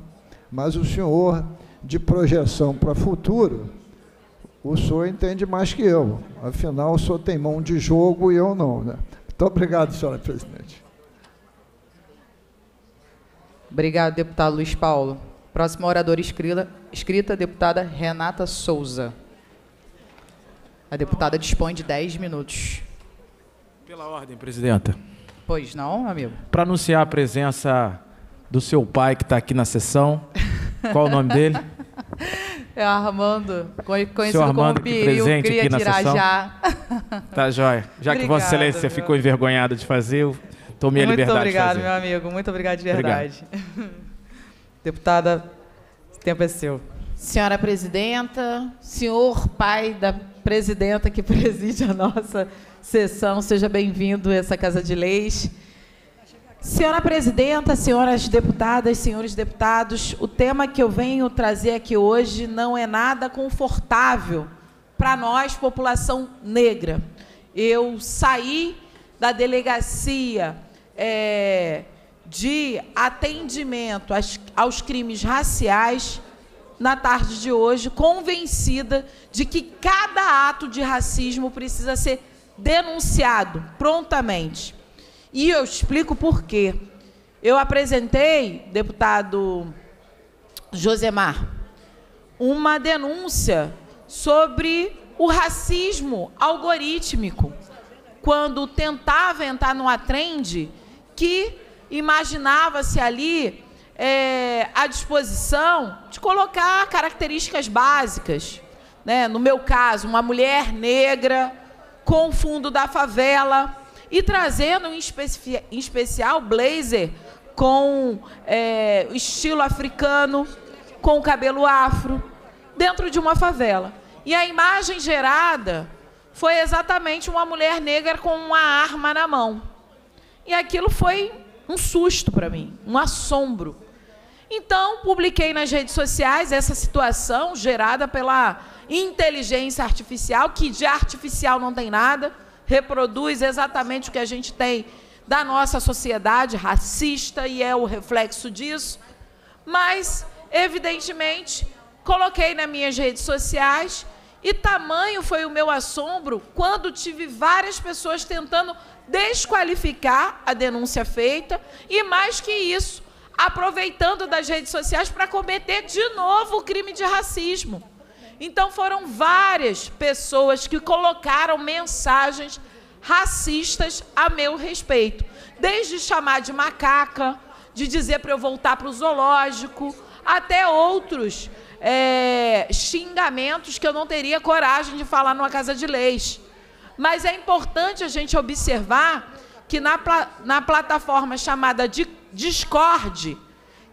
mas o senhor, de projeção para futuro, o senhor entende mais que eu. Afinal, o senhor tem mão de jogo e eu não. Né? Muito obrigado, senhora presidente. Obrigado, deputado Luiz Paulo. Próxima oradora escrita, escrita deputada Renata Souza. A deputada dispõe de 10 minutos. Pela ordem, presidenta. Pois não, amigo? Para anunciar a presença do seu pai que está aqui na sessão. Qual o nome dele? É Armando, conhecido Seu Armando, como Piril, presente cria aqui na sessão. já. Tá, joia. Já que Vossa Excelência meu. ficou envergonhada de fazer, eu tomei a Muito liberdade obrigado, de meu amigo. Muito obrigado de verdade. Obrigado. Deputada, o tempo é seu. Senhora presidenta, senhor pai da presidenta que preside a nossa sessão, seja bem-vindo a essa Casa de Leis. Senhora presidenta, senhoras deputadas, senhores deputados, o tema que eu venho trazer aqui hoje não é nada confortável para nós, população negra. Eu saí da delegacia é, de atendimento aos crimes raciais na tarde de hoje, convencida de que cada ato de racismo precisa ser denunciado prontamente. E eu explico por quê. Eu apresentei, deputado Josemar, uma denúncia sobre o racismo algorítmico, quando tentava entrar numa trend que imaginava-se ali é, à disposição de colocar características básicas. Né? No meu caso, uma mulher negra com o fundo da favela e trazendo em, especi em especial blazer com é, estilo africano, com cabelo afro, dentro de uma favela. E a imagem gerada foi exatamente uma mulher negra com uma arma na mão. E aquilo foi um susto para mim, um assombro. Então, publiquei nas redes sociais essa situação gerada pela inteligência artificial, que de artificial não tem nada, reproduz exatamente o que a gente tem da nossa sociedade racista e é o reflexo disso. Mas, evidentemente, coloquei nas minhas redes sociais e tamanho foi o meu assombro quando tive várias pessoas tentando desqualificar a denúncia feita e, mais que isso, aproveitando das redes sociais para cometer de novo o crime de racismo. Então foram várias pessoas que colocaram mensagens racistas a meu respeito, desde chamar de macaca, de dizer para eu voltar para o zoológico, até outros é, xingamentos que eu não teria coragem de falar numa casa de leis. Mas é importante a gente observar que na, na plataforma chamada de Discord,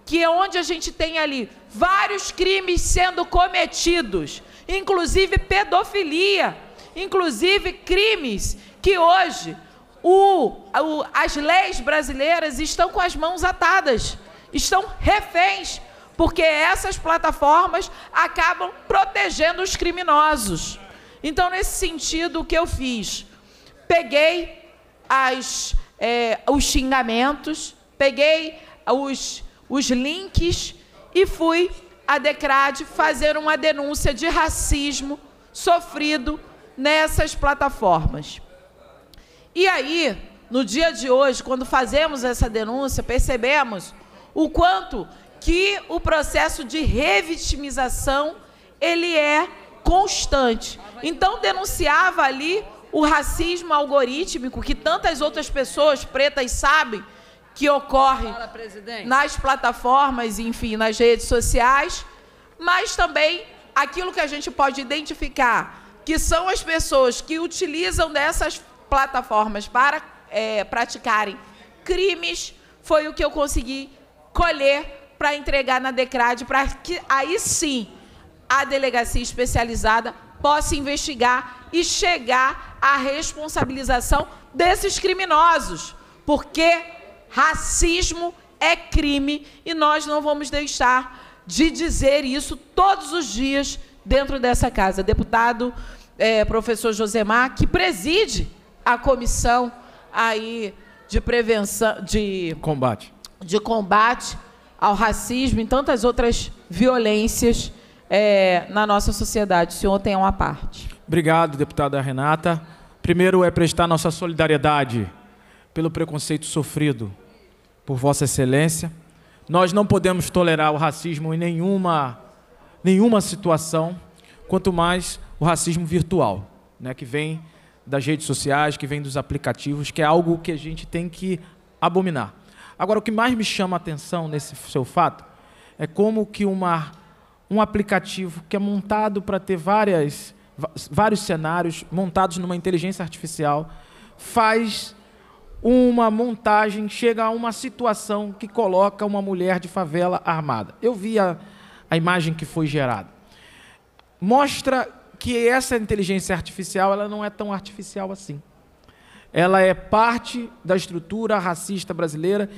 que é onde a gente tem ali vários crimes sendo cometidos, inclusive pedofilia, inclusive crimes que hoje o, o, as leis brasileiras estão com as mãos atadas, estão reféns, porque essas plataformas acabam protegendo os criminosos. Então, nesse sentido, o que eu fiz? Peguei as, é, os xingamentos, peguei os, os links e fui a Decrade fazer uma denúncia de racismo sofrido nessas plataformas. E aí, no dia de hoje, quando fazemos essa denúncia, percebemos o quanto que o processo de revitimização ele é constante. Então denunciava ali o racismo algorítmico que tantas outras pessoas pretas sabem que ocorre Fala, nas plataformas, enfim, nas redes sociais, mas também aquilo que a gente pode identificar, que são as pessoas que utilizam dessas plataformas para é, praticarem crimes, foi o que eu consegui colher para entregar na DECRAD, para que aí sim a delegacia especializada possa investigar e chegar à responsabilização desses criminosos, porque racismo é crime e nós não vamos deixar de dizer isso todos os dias dentro dessa casa. Deputado é, professor Josemar, que preside a comissão aí de prevenção, de combate, de combate ao racismo e tantas outras violências é, na nossa sociedade. O senhor tem uma parte. Obrigado, deputada Renata. Primeiro é prestar nossa solidariedade pelo preconceito sofrido por Vossa Excelência. Nós não podemos tolerar o racismo em nenhuma, nenhuma situação, quanto mais o racismo virtual, né, que vem das redes sociais, que vem dos aplicativos, que é algo que a gente tem que abominar. Agora, o que mais me chama a atenção nesse seu fato é como que uma, um aplicativo que é montado para ter várias, vários cenários montados numa inteligência artificial faz uma montagem, chega a uma situação que coloca uma mulher de favela armada. Eu vi a, a imagem que foi gerada. Mostra que essa inteligência artificial ela não é tão artificial assim. Ela é parte da estrutura racista brasileira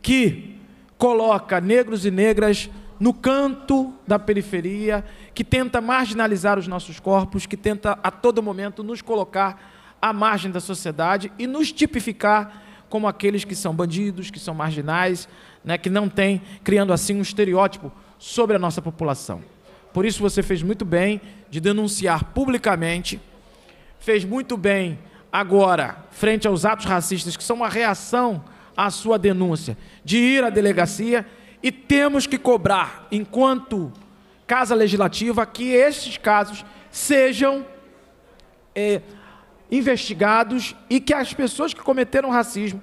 que coloca negros e negras no canto da periferia, que tenta marginalizar os nossos corpos, que tenta a todo momento nos colocar à margem da sociedade e nos tipificar como aqueles que são bandidos, que são marginais, né, que não têm, criando assim um estereótipo sobre a nossa população. Por isso você fez muito bem de denunciar publicamente, fez muito bem agora, frente aos atos racistas, que são uma reação à sua denúncia, de ir à delegacia e temos que cobrar, enquanto Casa Legislativa, que esses casos sejam é, investigados e que as pessoas que cometeram racismo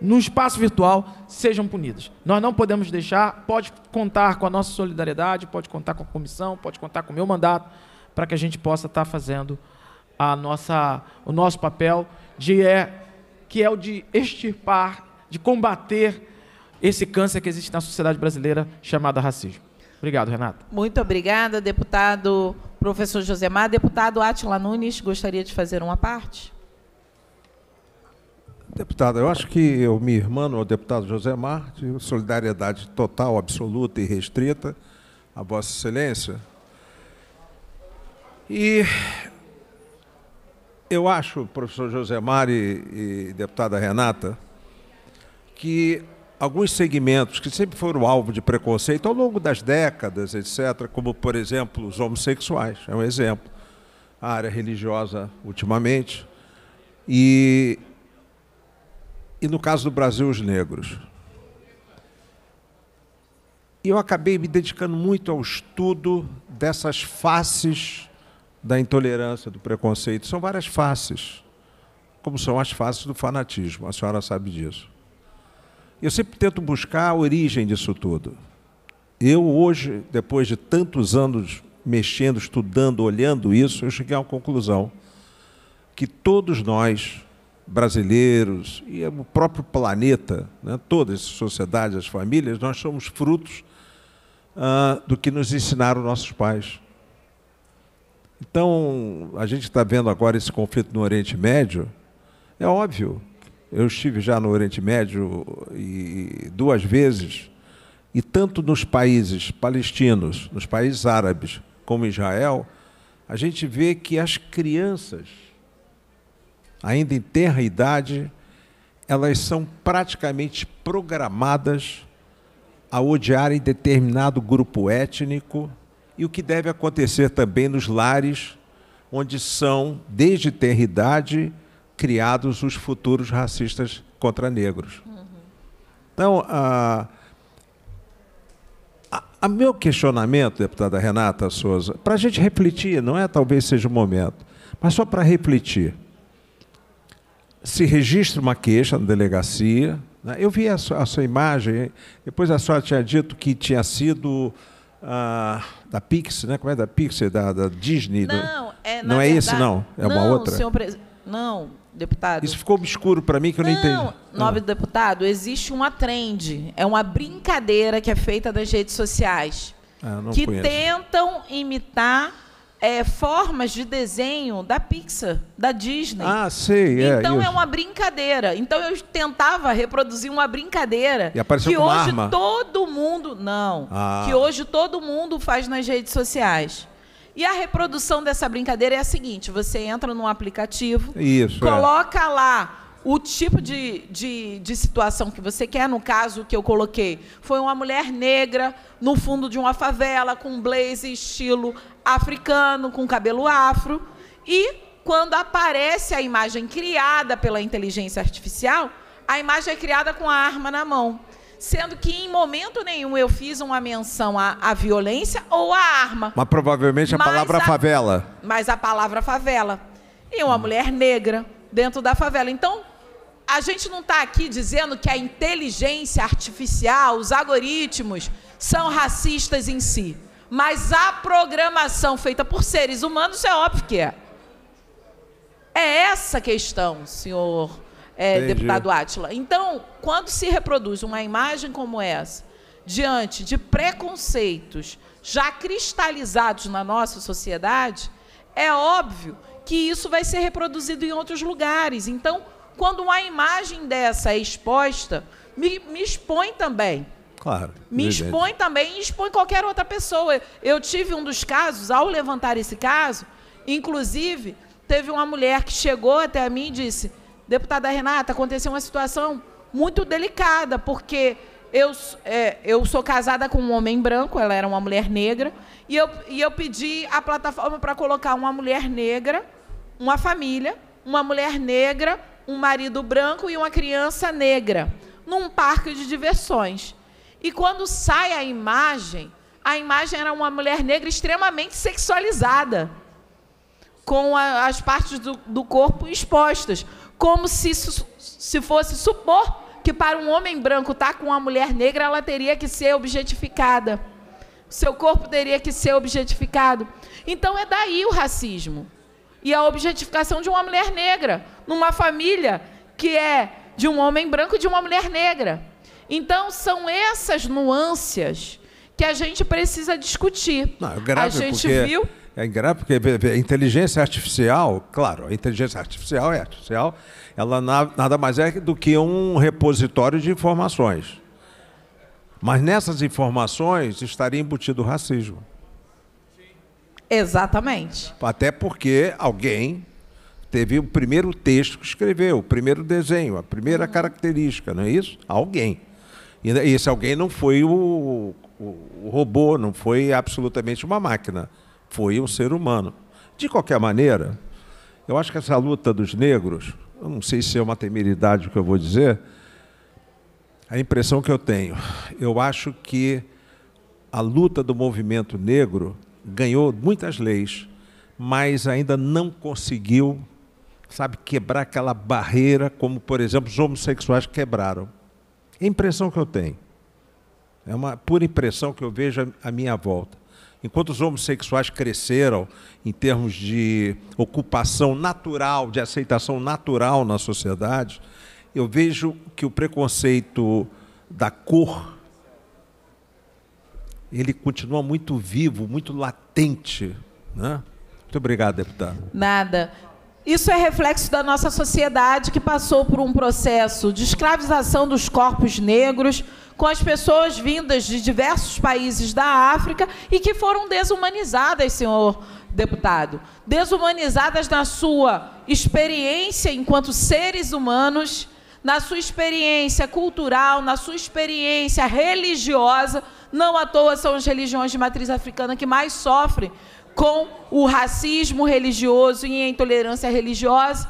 no espaço virtual sejam punidas. Nós não podemos deixar, pode contar com a nossa solidariedade, pode contar com a comissão, pode contar com o meu mandato, para que a gente possa estar fazendo a nossa, o nosso papel, de é, que é o de extirpar, de combater esse câncer que existe na sociedade brasileira chamado racismo. Obrigado, Renato. Muito obrigada, deputado professor Josemar. Deputado Atila Nunes, gostaria de fazer uma parte? Deputado, eu acho que eu me irmano ao deputado Josemar, de solidariedade total, absoluta e restrita a Vossa Excelência. E eu acho, professor Josemar e, e deputada Renata, que alguns segmentos que sempre foram alvo de preconceito ao longo das décadas, etc., como, por exemplo, os homossexuais, é um exemplo. A área religiosa, ultimamente. E, e no caso do Brasil, os negros. E eu acabei me dedicando muito ao estudo dessas faces da intolerância, do preconceito. São várias faces, como são as faces do fanatismo, a senhora sabe disso. Eu sempre tento buscar a origem disso tudo. Eu hoje, depois de tantos anos mexendo, estudando, olhando isso, eu cheguei uma conclusão que todos nós, brasileiros e o próprio planeta, né, todas as sociedades, as famílias, nós somos frutos ah, do que nos ensinaram nossos pais. Então, a gente está vendo agora esse conflito no Oriente Médio, é óbvio eu estive já no Oriente Médio e, duas vezes, e tanto nos países palestinos, nos países árabes, como Israel, a gente vê que as crianças, ainda em tenra idade, elas são praticamente programadas a odiarem determinado grupo étnico e o que deve acontecer também nos lares onde são, desde tenra idade, criados os futuros racistas contra negros. Uhum. Então, a, a, a, meu questionamento, deputada Renata Souza, para a gente refletir, não é talvez seja o momento, mas só para refletir. Se registra uma queixa na delegacia, né? eu vi a sua, a sua, imagem, depois a senhora tinha dito que tinha sido ah, da Pixar, né? Como é da Pixar, da, da Disney? Não, é Não é verdade, esse, não. É uma não, outra. Senhor pres... Não, deputado. Isso ficou obscuro para mim que eu não, não entendi. Nobre deputado, existe uma trend, é uma brincadeira que é feita nas redes sociais, Ah, que conheço. tentam imitar é, formas de desenho da Pixar, da Disney. Ah, sei, é, Então é isso. uma brincadeira. Então eu tentava reproduzir uma brincadeira E apareceu que hoje arma? todo mundo não, Ah. que hoje todo mundo faz nas redes sociais. E a reprodução dessa brincadeira é a seguinte: você entra num aplicativo, Isso, é. coloca lá o tipo de, de, de situação que você quer. No caso que eu coloquei, foi uma mulher negra no fundo de uma favela, com um blazer estilo africano, com cabelo afro. E quando aparece a imagem criada pela inteligência artificial, a imagem é criada com a arma na mão. Sendo que em momento nenhum eu fiz uma menção à, à violência ou à arma. Mas provavelmente a Mas palavra a- favela. mas a palavra favela. E uma mulher negra dentro da favela. Então, a gente não está aqui dizendo que a inteligência artificial, os algoritmos, são racistas em si. Mas a programação feita por seres humanos é óbvio que é. É essa a questão, senhor é, deputado Átila. Então, quando se reproduz uma imagem como essa, diante de preconceitos já cristalizados na nossa sociedade, é óbvio que isso vai ser reproduzido em outros lugares. Então, quando uma imagem dessa é exposta, me, me expõe também. Claro. Me evidente. expõe também e expõe qualquer outra pessoa. Eu tive um dos casos, ao levantar esse caso, inclusive, teve uma mulher que chegou até mim e disse: Deputada Renata, aconteceu uma situação muito delicada, porque eu, é, eu sou casada com um homem branco, ela era uma mulher negra, e eu, e eu pedi a plataforma para colocar uma mulher negra, uma família, uma mulher negra, um marido branco e uma criança negra, num parque de diversões. E quando sai a imagem, a imagem era uma mulher negra extremamente sexualizada, com a- as partes do, do corpo expostas, como se, se fosse supor que para um homem branco estar com uma mulher negra, ela teria que ser objetificada. Seu corpo teria que ser objetificado. Então é daí o racismo. E a objetificação de uma mulher negra, numa família que é de um homem branco e de uma mulher negra. Então são essas nuances que a gente precisa discutir. Não, é grave a gente viu É grave porque a inteligência artificial, claro, a inteligência artificial é artificial, ela na- nada mais é do que um repositório de informações. Mas nessas informações estaria embutido o racismo. Exatamente. Até porque alguém teve o primeiro texto que escreveu, o primeiro desenho, a primeira característica, não é isso? Alguém. E esse alguém não foi o, o- o robô, não foi absolutamente uma máquina, foi um ser humano. De qualquer maneira, eu acho que essa luta dos negros, eu não sei se é uma temeridade o que eu vou dizer, a impressão que eu tenho, eu acho que a luta do movimento negro ganhou muitas leis, mas ainda não conseguiu, sabe, quebrar aquela barreira como, por exemplo, os homossexuais quebraram. É a impressão que eu tenho. É uma pura impressão que eu vejo à minha volta. Enquanto os homossexuais cresceram em termos de ocupação natural, de aceitação natural na sociedade, eu vejo que o preconceito da cor ele continua muito vivo, muito latente. Né? Muito obrigado, deputado. Nada. Isso é reflexo da nossa sociedade que passou por um processo de escravização dos corpos negros, com as pessoas vindas de diversos países da África e que foram desumanizadas, senhor deputado. Desumanizadas na sua experiência enquanto seres humanos, na sua experiência cultural, na sua experiência religiosa. Não à toa são as religiões de matriz africana que mais sofrem com o racismo religioso e a intolerância religiosa.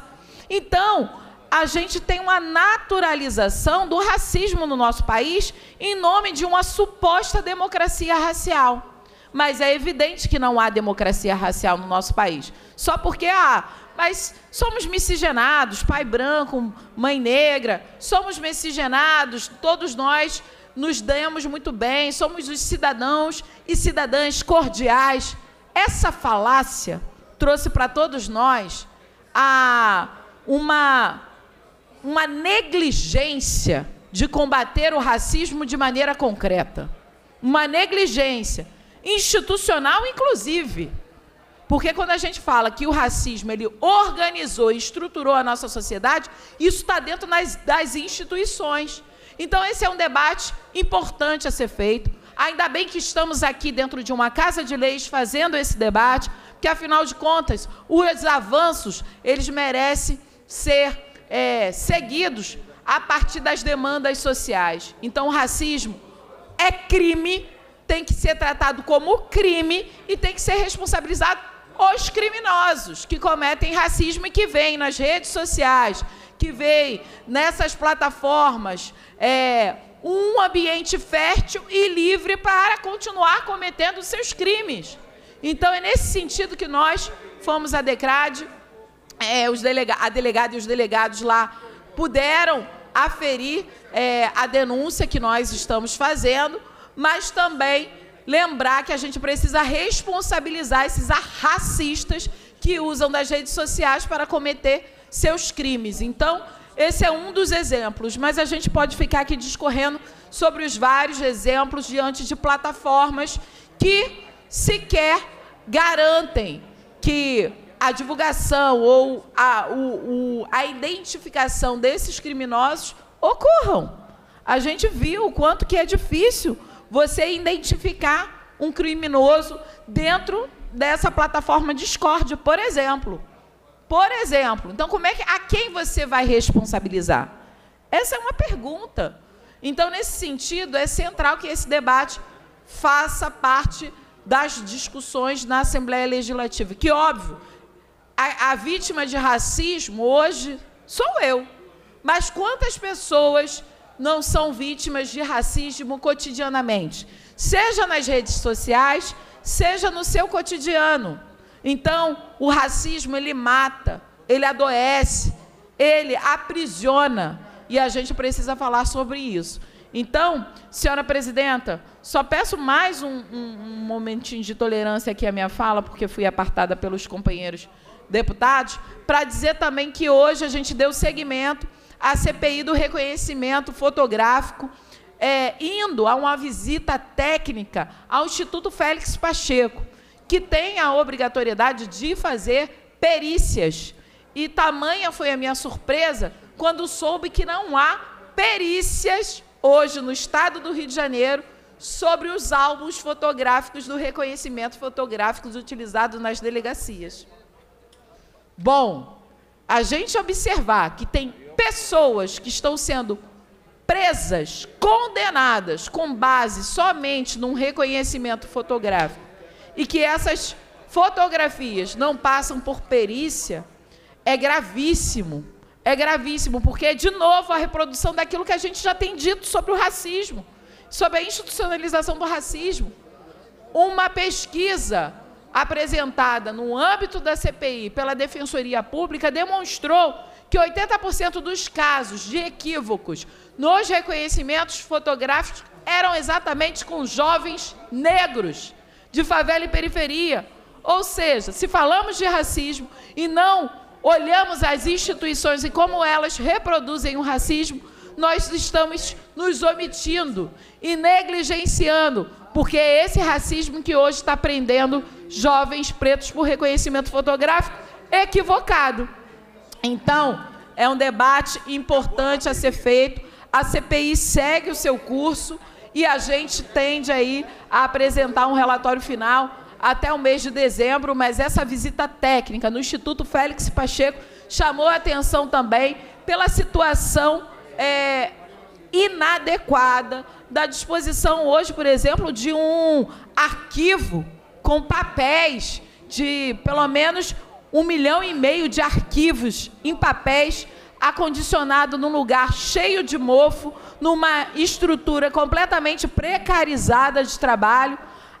Então, a gente tem uma naturalização do racismo no nosso país em nome de uma suposta democracia racial. Mas é evidente que não há democracia racial no nosso país. Só porque há. Mas somos miscigenados, pai branco, mãe negra, somos miscigenados, todos nós nos damos muito bem, somos os cidadãos e cidadãs cordiais. Essa falácia trouxe para todos nós a uma, uma negligência de combater o racismo de maneira concreta. Uma negligência institucional, inclusive. Porque quando a gente fala que o racismo ele organizou e estruturou a nossa sociedade, isso está dentro nas, das instituições. Então, esse é um debate importante a ser feito. Ainda bem que estamos aqui dentro de uma casa de leis fazendo esse debate, porque, afinal de contas, os avanços eles merecem ser é, seguidos a partir das demandas sociais. Então, o racismo é crime, tem que ser tratado como crime e tem que ser responsabilizado os criminosos que cometem racismo e que vêm nas redes sociais, que veem nessas plataformas é, um ambiente fértil e livre para continuar cometendo seus crimes. Então, é nesse sentido que nós fomos a DECRAD, é, os delega a delegada e os delegados lá puderam aferir é, a denúncia que nós estamos fazendo, mas também lembrar que a gente precisa responsabilizar esses racistas que usam das redes sociais para cometer seus crimes. Então, esse é um dos exemplos, mas a gente pode ficar aqui discorrendo sobre os vários exemplos diante de plataformas que sequer garantem que a divulgação ou a, o, o, a identificação desses criminosos ocorram. A gente viu o quanto que é difícil você identificar um criminoso dentro dessa plataforma Discord, por exemplo. Por exemplo. Então, como é que a quem você vai responsabilizar? Essa é uma pergunta. Então, nesse sentido, é central que esse debate faça parte das discussões na Assembleia Legislativa. Que, óbvio, a, a vítima de racismo hoje sou eu. Mas quantas pessoas não são vítimas de racismo cotidianamente, seja nas redes sociais, seja no seu cotidiano. Então, o racismo ele mata, ele adoece, ele aprisiona e a gente precisa falar sobre isso. Então, senhora presidenta, só peço mais um, um, um momentinho de tolerância aqui à minha fala, porque fui apartada pelos companheiros deputados, para dizer também que hoje a gente deu seguimento a CPI do reconhecimento fotográfico, é, indo a uma visita técnica ao Instituto Félix Pacheco, que tem a obrigatoriedade de fazer perícias. E tamanha foi a minha surpresa quando soube que não há perícias hoje no estado do Rio de Janeiro sobre os álbuns fotográficos do reconhecimento fotográfico utilizados nas delegacias. Bom, a gente observar que tem pessoas que estão sendo presas, condenadas com base somente num reconhecimento fotográfico e que essas fotografias não passam por perícia, é gravíssimo. É gravíssimo, porque é de novo a reprodução daquilo que a gente já tem dito sobre o racismo, sobre a institucionalização do racismo. Uma pesquisa apresentada no âmbito da CPI pela Defensoria Pública demonstrou que 80% dos casos de equívocos nos reconhecimentos fotográficos eram exatamente com jovens negros de favela e periferia. Ou seja, se falamos de racismo e não olhamos as instituições e como elas reproduzem o racismo, nós estamos nos omitindo e negligenciando, porque é esse racismo que hoje está prendendo jovens pretos por reconhecimento fotográfico equivocado. Então, é um debate importante a ser feito. A CPI segue o seu curso e a gente tende aí a apresentar um relatório final até o mês de dezembro, mas essa visita técnica no Instituto Félix Pacheco chamou a atenção também pela situação é, inadequada da disposição hoje, por exemplo, de um arquivo com papéis de pelo menos um milhão e meio de arquivos em papéis acondicionado num lugar cheio de mofo, numa estrutura completamente precarizada de trabalho,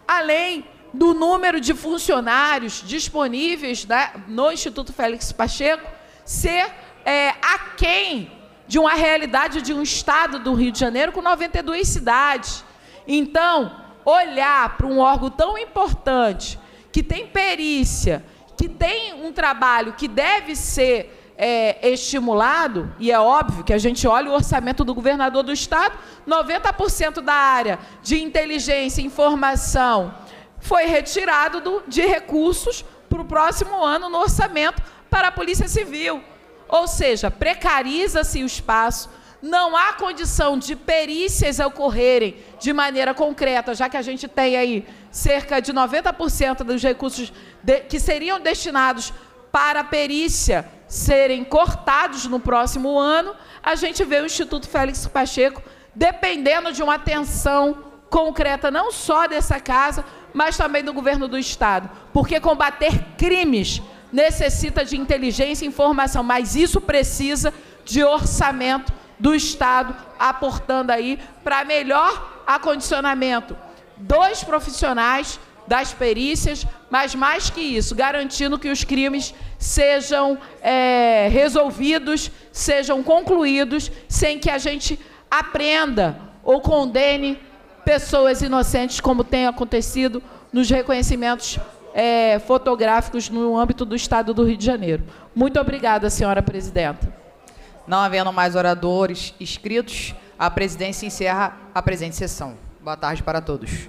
além do número de funcionários disponíveis né, no Instituto Félix Pacheco ser é, aquém de uma realidade de um estado do Rio de Janeiro com 92 cidades. Então, olhar para um órgão tão importante, que tem perícia, que tem um trabalho que deve ser é, estimulado, e é óbvio que a gente olha o orçamento do governador do Estado, 90% da área de inteligência e informação foi retirado do, de recursos para o próximo ano no orçamento para a Polícia Civil. Ou seja, precariza-se o espaço, não há condição de perícias ocorrerem de maneira concreta, já que a gente tem aí cerca de 90% dos recursos de, que seriam destinados para a perícia serem cortados no próximo ano, a gente vê o Instituto Félix Pacheco dependendo de uma atenção concreta não só dessa casa, mas também do governo do estado, porque combater crimes necessita de inteligência e informação, mas isso precisa de orçamento do estado aportando aí para melhor acondicionamento dos profissionais das perícias, mas mais que isso, garantindo que os crimes sejam é, resolvidos, sejam concluídos, sem que a gente aprenda ou condene pessoas inocentes, como tem acontecido nos reconhecimentos é, fotográficos no âmbito do Estado do Rio de Janeiro. Muito obrigada, senhora presidenta. Não havendo mais oradores inscritos, a presidência encerra a presente sessão. Boa tarde para todos.